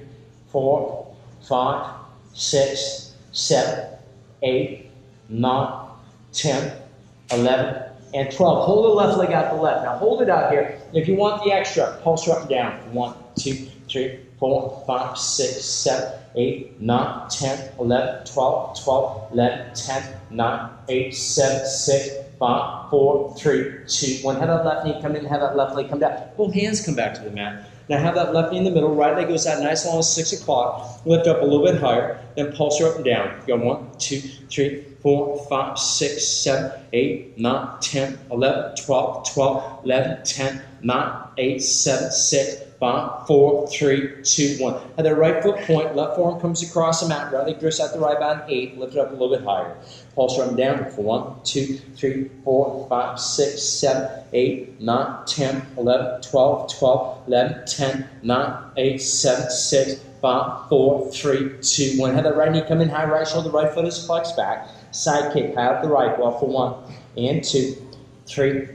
four, five, six, seven, 8, 9, 10, 11, and 12. Hold the left leg out the left. Now hold it out here. If you want the extra, pulse up and down. 1, 2, 3, 4, 5, 6, 7, 8, 9, 10, 11, 12, 12, 11, 10, 9, 8, 7, 6, 5, 4, 3, 2, 1. Have that left knee come in, have that left leg come down. Both hands come back to the mat. Now have that left knee in the middle, right leg goes out nice long 6 o'clock. Lift up a little bit higher, then pulse her up and down. Go 1, 2, 3, 4, 5, 6, 7, 8, 9, 10, 11, 12, 12, 11, 10, 9, 8, 7, 6, 5, 4, 3, 2, 1. Have that right foot point, left forearm comes across the mat, right leg drifts out the right bound, 8, lift it up a little bit higher. Pulse her up down for 1, 2, 3, 4, 5, 6, 7, 8, 9, 10, 11, 12, 12, 11, 10, 9, 8, 7, 6, 5, 4, 3, 2, 1. Have that right knee come in high, right shoulder, right foot is flexed back. Side kick, high up the right, well for 1, and 2, 3,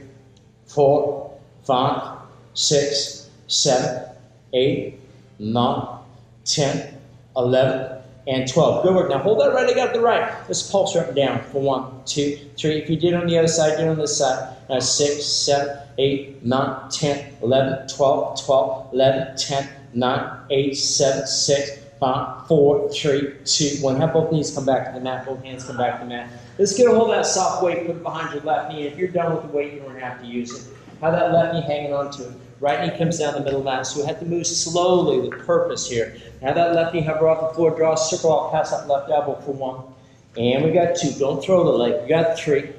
4, 5, 6, 7, 8, 9, 10, 11, and 12. Good work. Now hold that right leg out the right. Let's pulse up and down for 1, 2, 3. If you did on the other side, do it on this side. Now 6, 7, 8, 9, 10, 11, 12, 12, 11, 10, 9, 8, 7, 6, 5, 4, 3, 2, 1. Have both knees come back to the mat. Both hands come back to the mat. Let's get a hold of that soft weight. Put it behind your left knee. If you're done with the weight, you don't have to use it. Have that left knee hanging on to it. Right knee comes down the middle the. So we have to move slowly with purpose here. Have that left knee hover off the floor. Draw a circle out past that left elbow for one. And we got two. Don't throw the leg. We got three.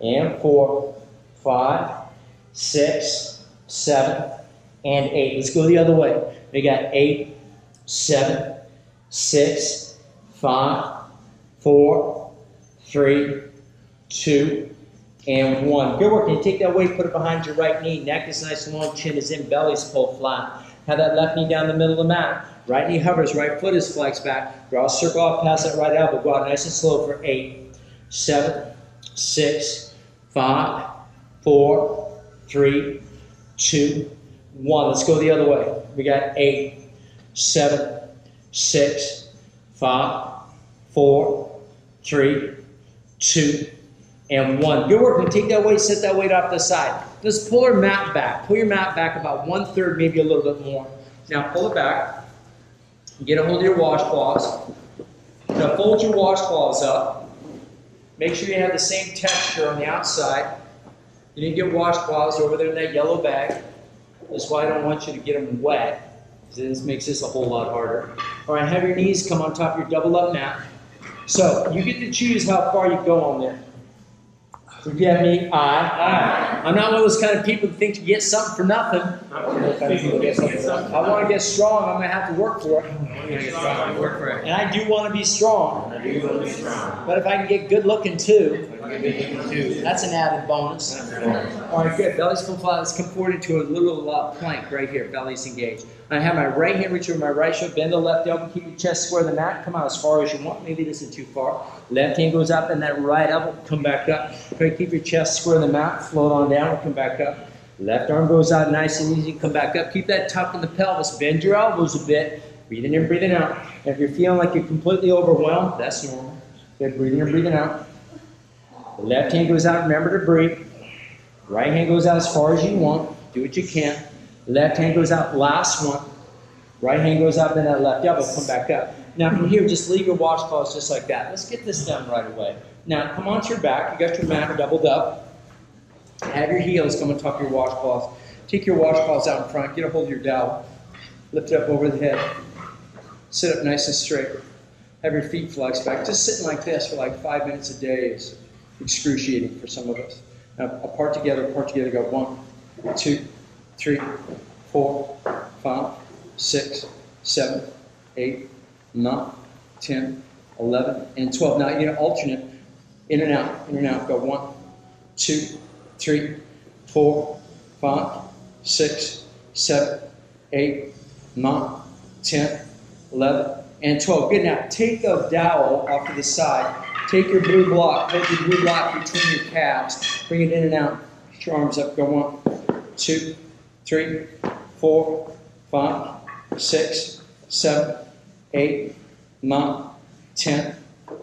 And four, five, six, seven, and eight. Let's go the other way. We got eight, seven, six, five, four, three, two, and one. Good work. You take that weight, put it behind your right knee. Neck is nice and long, chin is in, belly's pulled flat. Have that left knee down the middle of the mat. Right knee hovers, right foot is flexed back. Draw a circle off past that right elbow. Go out nice and slow for eight, seven, six, five, four, three, two, one. Let's go the other way. We got eight, seven, six, five, four, three, two, and one. Good work. Now take that weight, set that weight off the side. Let's pull our mat back. Pull your mat back about one third, maybe a little bit more. Now pull it back. Get a hold of your washcloths. Now fold your washcloths up. Make sure you have the same texture on the outside. You didn't get washcloths over there in that yellow bag. That's why I don't want you to get them wet. This makes this a whole lot harder. All right, have your knees come on top of your double up mat. So you get to choose how far you go on there. After me. I. I. I'm not one of those kind of people that think you get something for nothing. I want to get strong. I'm going to have to work for it. Work for it. And I do want to be strong. I do want to be strong. But if I can get good looking too, I can be too. that's an added bonus. All right, good. Belly's full flat. Let's come forward into a little uh, plank right here. Belly's engaged. I have my right hand reach over my right shoulder. Bend the left elbow. Keep your chest square to the mat. Come out as far as you want. Maybe this is too far. Left hand goes up, and that right elbow come back up. Try to keep your chest square to the mat. Float on down. Come back up. Left arm goes out nice and easy. Come back up. Keep that tuck in the pelvis. Bend your elbows a bit. Breathing in, breathing out. And if you're feeling like you're completely overwhelmed, that's normal. Good. Breathing in, breathing out. The left hand goes out. Remember to breathe. Right hand goes out as far as you want. Do what you can. Left hand goes out. Last one. Right hand goes out. Then that left elbow come back up. Now from here, just leave your washcloths just like that. Let's get this done right away. Now come onto your back. You got your mat doubled up. Have your heels come on top of your washcloths. Take your washcloths out in front. Get a hold of your dowel. Lift it up over the head. Sit up nice and straight. Have your feet flexed back. Just sitting like this for like five minutes a day is excruciating for some of us. Now, apart together, apart together, go one, two, three, four, five, six, seven, eight, nine, ten, eleven, and 12. Now, you know, alternate in and out, in and out. Go one, two, three, four, five, six, seven, eight, nine, ten, 11, and 12. Good. Now, take a dowel off to the side. Take your blue block, put your blue block between your calves. Bring it in and out. Put your arms up. Go one, two, three, four, five, six, seven, eight, nine, 10,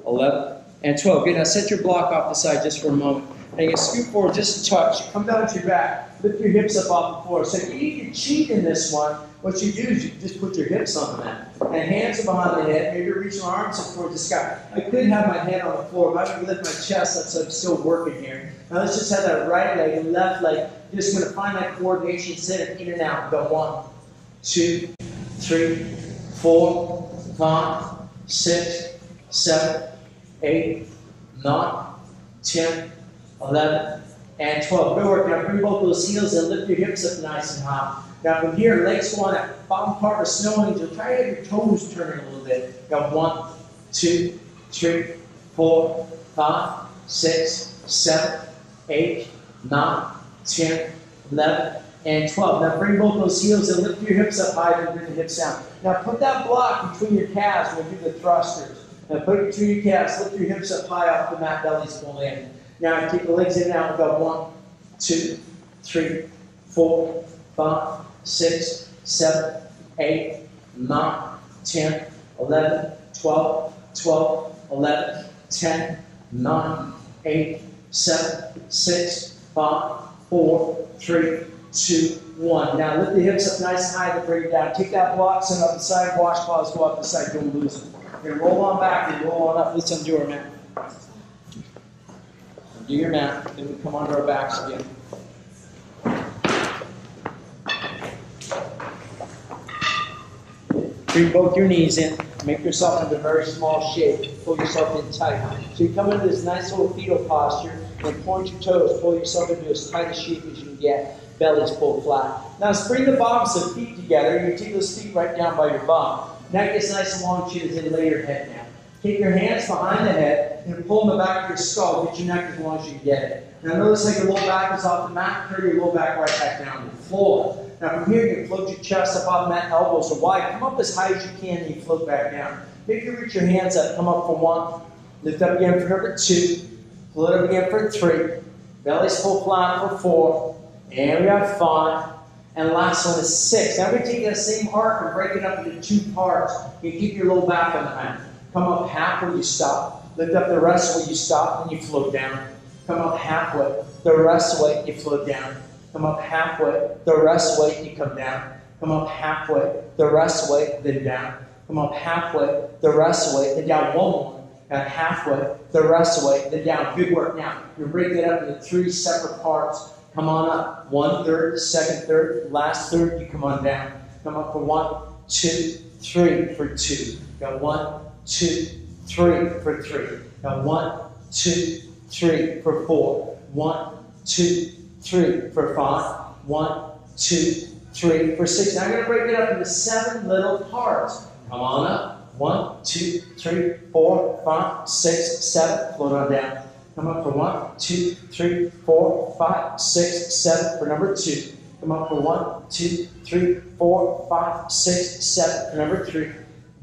11, and 12. Good. Now, set your block off the side just for a moment. And you scoot forward just a touch. Come down to your back. Lift your hips up off the floor. So if you cheat in this one, what you do is you just put your hips on the mat. And hands are behind the head. Maybe reach your arms up towards the sky. I could have my head on the floor, but I can lift my chest up so I'm still working here. Now let's just have that right leg and left leg. Just going to find that coordination center in and out. Go one, two, three, four, five, six, seven, eight, nine, ten, 11, and 12. Good work. Now bring both those heels and lift your hips up nice and high. Now from here, legs go on that bottom part of snow angel. Try to have your toes turning a little bit. Go one, two, three, four, five, six, seven, eight, nine, 10, 11, and 12. Now bring both those heels and lift your hips up high and bring the hips down. Now put that block between your calves when you do the thrusters. Now put it between your calves, lift your hips up high off the mat, bellies full in. Now keep the legs in and out. Go one, two, three, four, five, six, seven, eight, nine, 10, 11, 12, 12, 11, 10, 9, 8, 7, 6, 5, 4, 3, 2, 1. Now lift the hips up nice and high to bring it down. Take that block, send up the side, washcloths go up the side, don't lose it. You're roll on back and roll on up. Let's undo our mat. Do your mat, then we come onto our backs again. Bring both your knees in. Make yourself into a very small shape. Pull yourself in tight. So you come into this nice little fetal posture and point your toes. Pull yourself into as tight a shape as you can get. Belly's pulled flat. Now spring the bottoms of feet together. You take those feet right down by your bum. Neck is nice and long, chin is in. Lay your head down. Take your hands behind the head and pull in the back of your skull. Get your neck as long as you can get it. Now notice how your low back is off the mat. Curve your low back right back down to the floor. Now from here, you can float your chest up off that, elbows are wide. Come up as high as you can and you float back down. Maybe you reach your hands up, come up for one. Lift up again for number two. pull it up again for three. Belly's full flat for four. And we have five. And last one is six. Now we take that same arc and break it up into two parts. You can keep your low back on the mat. Come up half where you stop. Lift up the rest where you stop and you float down. Come up halfway. The rest way you float down. Come up halfway. The rest way you come down. Come up halfway. The rest way then down. Come up halfway. The rest way then down one more. And halfway. The rest way then down. Good work. Now you break it up into three separate parts. Come on up. One third, second third, last third, you come on down. Come up for one, two, three for two. Got one, two, three for three. Got one, two, three for four. One, two, three for five. One, two, three for six. Now I'm going to break it up into seven little parts. Come on up. One, two, three, four, five, six, seven. Float on down. Come up for one, two, three, four, five, six, seven for number two. Come up for one, two, three, four, five, six, seven for number three.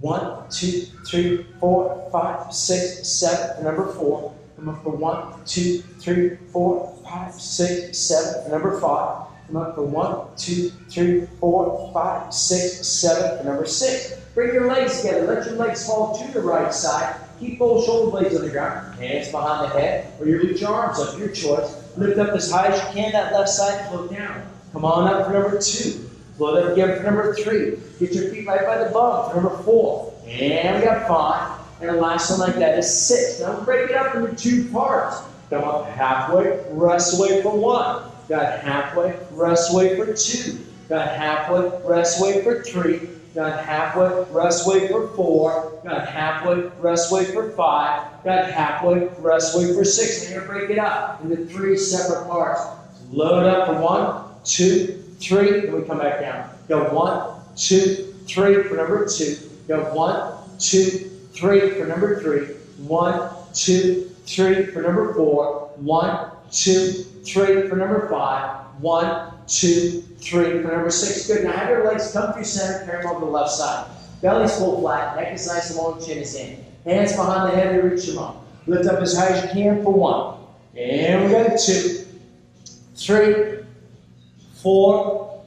One, two, three, four, five, six, seven number four. Come up for one, two, three, four, five, six, seven number five. Come up for one, two, three, four, five, six, seven number six. Bring your legs together. Let your legs fall to the right side. Keep both shoulder blades on the ground. Hands behind the head, or you reach your arms up, your choice. Lift up as high as you can. That left side, float down. Come on up for number two. Float up again for number three. Get your feet right by the bum for number four. And we got five. And the last one like that is six. Now break it up into two parts. Come up halfway, rest away for one. Got halfway, rest away for two. Got halfway, rest away for three. Got halfway, rest away for four. Got halfway, rest away for five. Got halfway, rest away for six. And you're gonna break it up into three separate parts. Load up for one, two, three. Then we come back down. Go one, two, three for number two. Go one, two, three for number three. One, two, three for number four. One, two, three for number five. One, two, three for number six. Good. Now have your legs come through center, carry them over the left side. Belly's full flat, neck is nice and long, chin is in. Hands behind the head to reach them up. Lift up as high as you can for one. And we go two, three, four,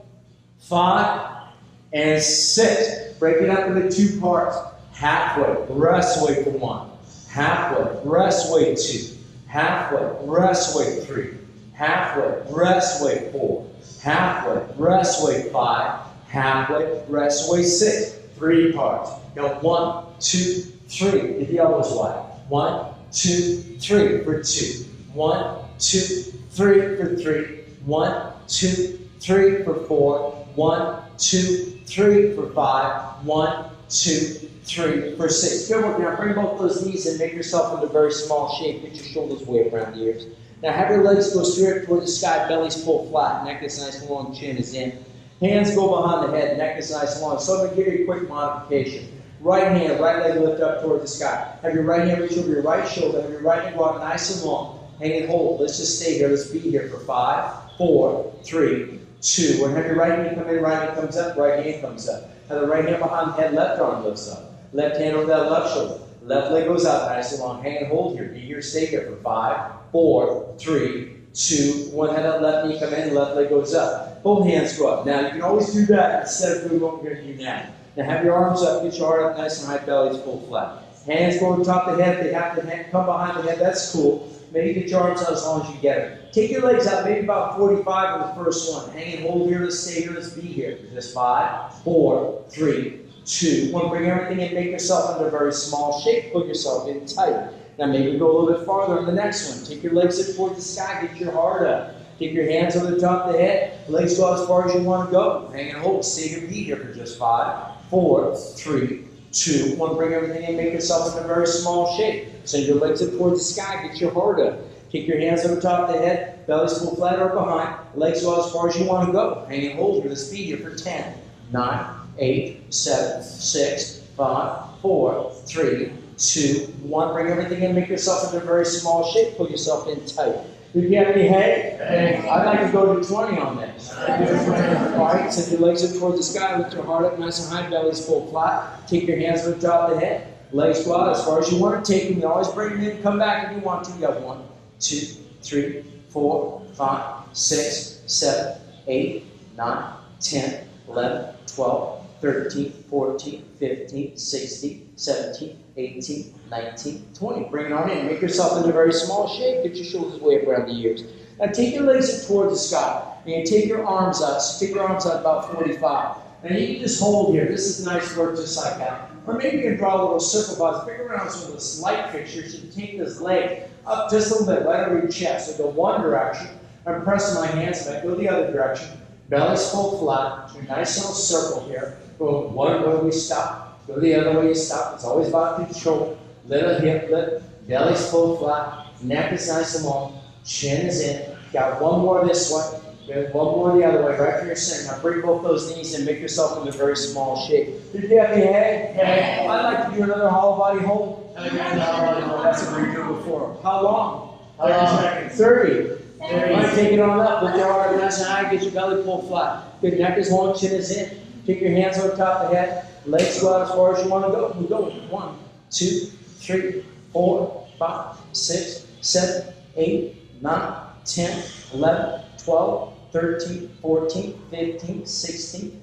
five, and six. Break it up into two parts. Halfway, rest weight for one. Halfway, rest weight two. Halfway, rest weight three. Halfway, rest weight four. Halfway, rest weight five. Halfway, rest weight six. Three parts. Go one, two, three. Get the elbows wide. One, two, three for two. One, two, three for three. One, two, three for four. One, two, three for five. One, two, three for six. Good work. Now bring both those knees and make yourself into a very small shape. Get your shoulders way up around the ears. Now have your legs go straight toward the sky, belly's pulled flat, neck is nice and long, chin is in. Hands go behind the head, neck is nice and long. So I'm going to give you a quick modification. Right hand, right leg lift up toward the sky. Have your right hand reach over your right shoulder. Have your right hand out nice and long. Hang and hold. Let's just stay here. Let's be here for five, four, three, two. When have your right hand come in, right hand comes up, right hand comes up. Have the right hand behind the head, left arm lifts up. Left hand over that left shoulder. Left leg goes out nice and long. Hang and hold here. Be here, stay here for five, four, three, two, one. Have that left knee come in, left leg goes up. Both hands go up. Now you can always do that instead of doing what we're going to do now. Now have your arms up, get your heart up nice and high, belly's full flat. Hands go on top of the head, they have to come behind the head, that's cool. Maybe get your arms out as long as you get it. Take your legs out, maybe about 45 on the first one. Hang and hold here, let's stay here, let's be here. Just five, four, three, two, one. Bring everything in, make yourself into a very small shape, put yourself in tight. Now maybe go a little bit farther on the next one. Take your legs up towards the sky, get your heart up. Take your hands over the top of the head. Legs go as far as you want to go. Hang and hold. Stay your feet here for just five, four, three, two, one. Bring everything in, make yourself into a very small shape. Send your legs up towards the sky, get your heart up. Take your hands over top of the head, belly's full flat or behind. Legs go as far as you want to go. Hang and hold. You're going to speed here for 10, 9, 8, 7, 6, 5, 4, 3, 2, 1. Bring everything in, make yourself into a very small shape. Pull yourself in tight. If you have any hay, hey, I'd like to go to 20 on this. All right, send your legs up towards the sky, lift your heart up nice and high, belly's full flat. Take your hands over top of the head. Legs go out as far as you want to take them. You always bring them in, come back if you want to. You have one, two, three, four, five, six, seven, eight, nine, 10, 11, 12, 13, 14, 15, 16, 17, 18, 19, 20. Bring it on in. Make yourself into a very small shape. Get your shoulders way up around the ears. Now take your legs up toward the sky. And take your arms out. Stick your arms out about 45. Now you can just hold here. This is nice work just like that. Or maybe you can draw a little circle. Bring around some of the light fixtures. You take this leg up just a little bit, right over your chest. So go one direction. I'm pressing my hands and I Go the other direction. Belly's full flat. A nice little circle here. Go one way we stop. Go the other way you stop. It's always about control. Little hip lift. Belly's full flat. Neck is nice and long. Chin is in. Got one more this way. One more the other way, right from your center. Now bring both those knees and make yourself into a very small shape. Did you have your head? I'd like to do another hollow body hold. That's what we were before. How long? How long? 30. All right, take it on up. Lift your heart nice and high. Get your belly pulled flat. Good neck is long, chin is in. Take your hands on top of the head. Legs go out as far as you want to go. We go. One, two, three, four, five, six, seven, eight, nine, ten, eleven, twelve. 13, 14, 15, 16,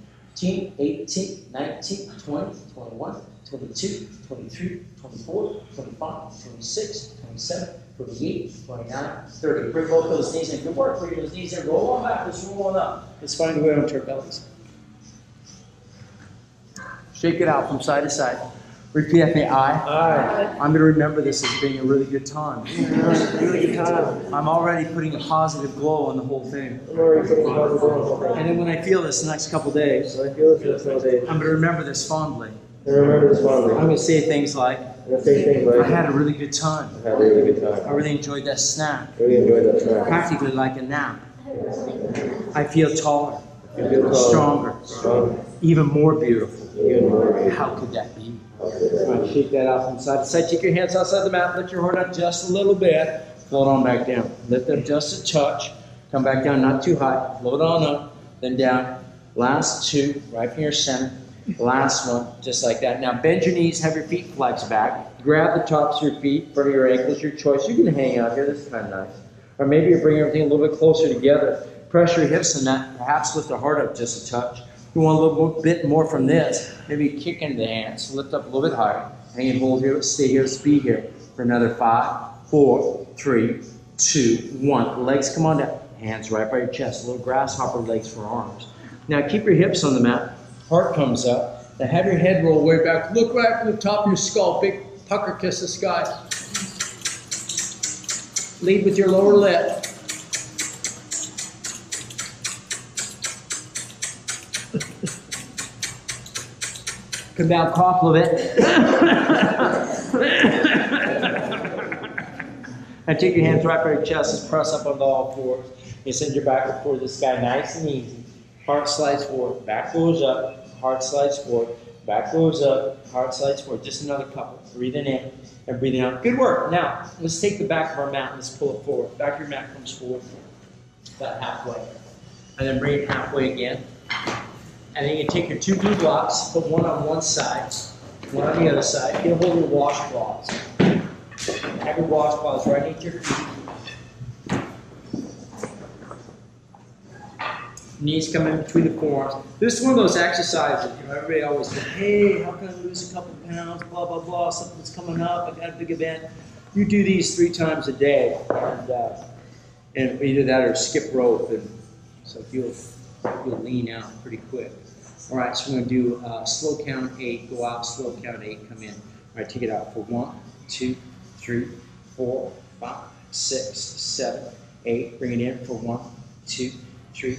18, 19, 20, 21, 22, 23, 24, 25, 26, 27, 28, 29, 30. Bring both those knees in. Good work. Bring those knees in. Roll on back. Let's roll on up. Let's find a way onto our bellies. Shake it out from side to side. Repeat after me. I. Aye. I'm going to remember this as being a really good time. Really good time. I'm already putting a positive glow on the whole thing. I'm already putting my phone And then when I feel this next couple days, I feel it for this day. I'm going to remember this fondly. And remember this I'm going to say things like, I'm gonna say things I had a really good time. I had a really good I really enjoyed that snack. Really enjoyed that snack. Practically like a nap. I feel taller, feel calm, stronger, strong, even more beautiful. even more. How could that be? That shake that out from side to side. Take your hands outside the mat. Lift your heart up just a little bit. Float on back down. Lift up just a touch. Come back down, not too high. Float on up, then down. Last two, right from your center. Last one, just like that. Now bend your knees, have your feet flex back. Grab the tops of your feet, front of your ankles, your choice. You can hang out here. This is kind of nice. Or maybe you bring everything a little bit closer together. Press your hips in that. Perhaps lift the heart up just a touch. If you want a little bit more from this, maybe kick into the hands, lift up a little bit higher. Hang and hold here, stay here, speed here for another five, four, three, two, one. Legs come on down. Hands right by your chest. Little grasshopper legs for arms. Now keep your hips on the mat. Heart comes up. Now have your head roll way back. Look right from the top of your skull. Big pucker kiss the sky. Lead with your lower lip. <laughs> Come down, cough a little bit. <laughs> and take your hands right by your chest. and press up onto all fours. You send your back toward the sky nice and easy. Heart slides forward, back goes up, heart slides forward, back goes up, heart slides forward. Just another couple. Breathing in and breathing out. Good work. Now, let's take the back of our mat and let's pull it forward. Back of your mat comes forward about halfway. And then bring it halfway again. And then you take your two blue blocks, put one on one side, one on the other side. Get a hold of your washcloths. Have your washcloths right into your feet. Knees come in between the forearms. This is one of those exercises, you know, everybody always says, hey, how can I lose a couple pounds, blah, blah, blah, something's coming up, I got a big event. You do these three times a day, and, uh, and either that or skip rope, and so you'll, you'll lean out pretty quick. All right, so we're gonna do uh, slow count eight, go out, slow count eight, come in. All right, take it out for one, two, three, four, five, six, seven, eight. Bring it in for one, two, three,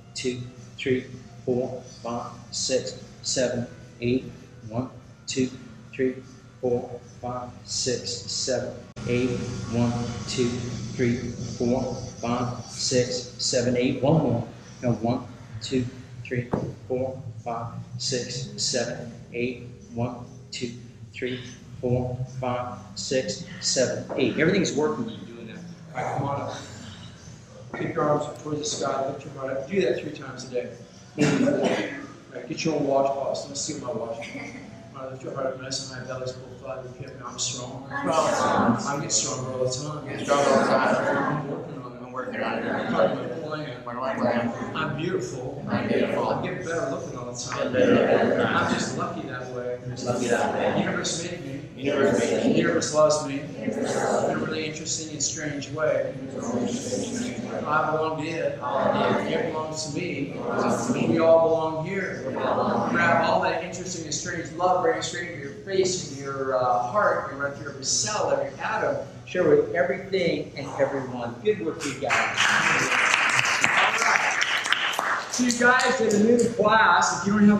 two, three, four, five, six, seven, eight. One, two, three, four, five, six, seven, eight. One, two, three, four, five, six, seven, eight. One more. No, one, two, three, four, five, six, seven, eight. One, two, three, four, five, six, seven, eight. Everything's working you're doing that. All right, come on up. Keep your arms up towards the sky, lift your heart up. Do that three times a day. Maybe four. All right, get your own washcloths. Let's see what my washcloth. All right, lift your heart up nice and high, belly's full flat. Repeat after me. I'm strong. I get stronger all the time. Get stronger all the time. I'm working on it. I'm working on it. I'm land. my right lamb. I'm beautiful. I'm beautiful. I'm getting better looking all the time. better looking all the time. I'm just lucky that way. Lucky that way. The universe made me. Universe universe loves me in a really interesting and strange way. I belong to it. It belongs to me. We all belong here. Grab all that interesting and strange love, bring it straight to your face and your uh, heart, and right through every cell, every atom. Share with everything and everyone. Good work, you guys. All right. So, you guys, in the new class, if you don't have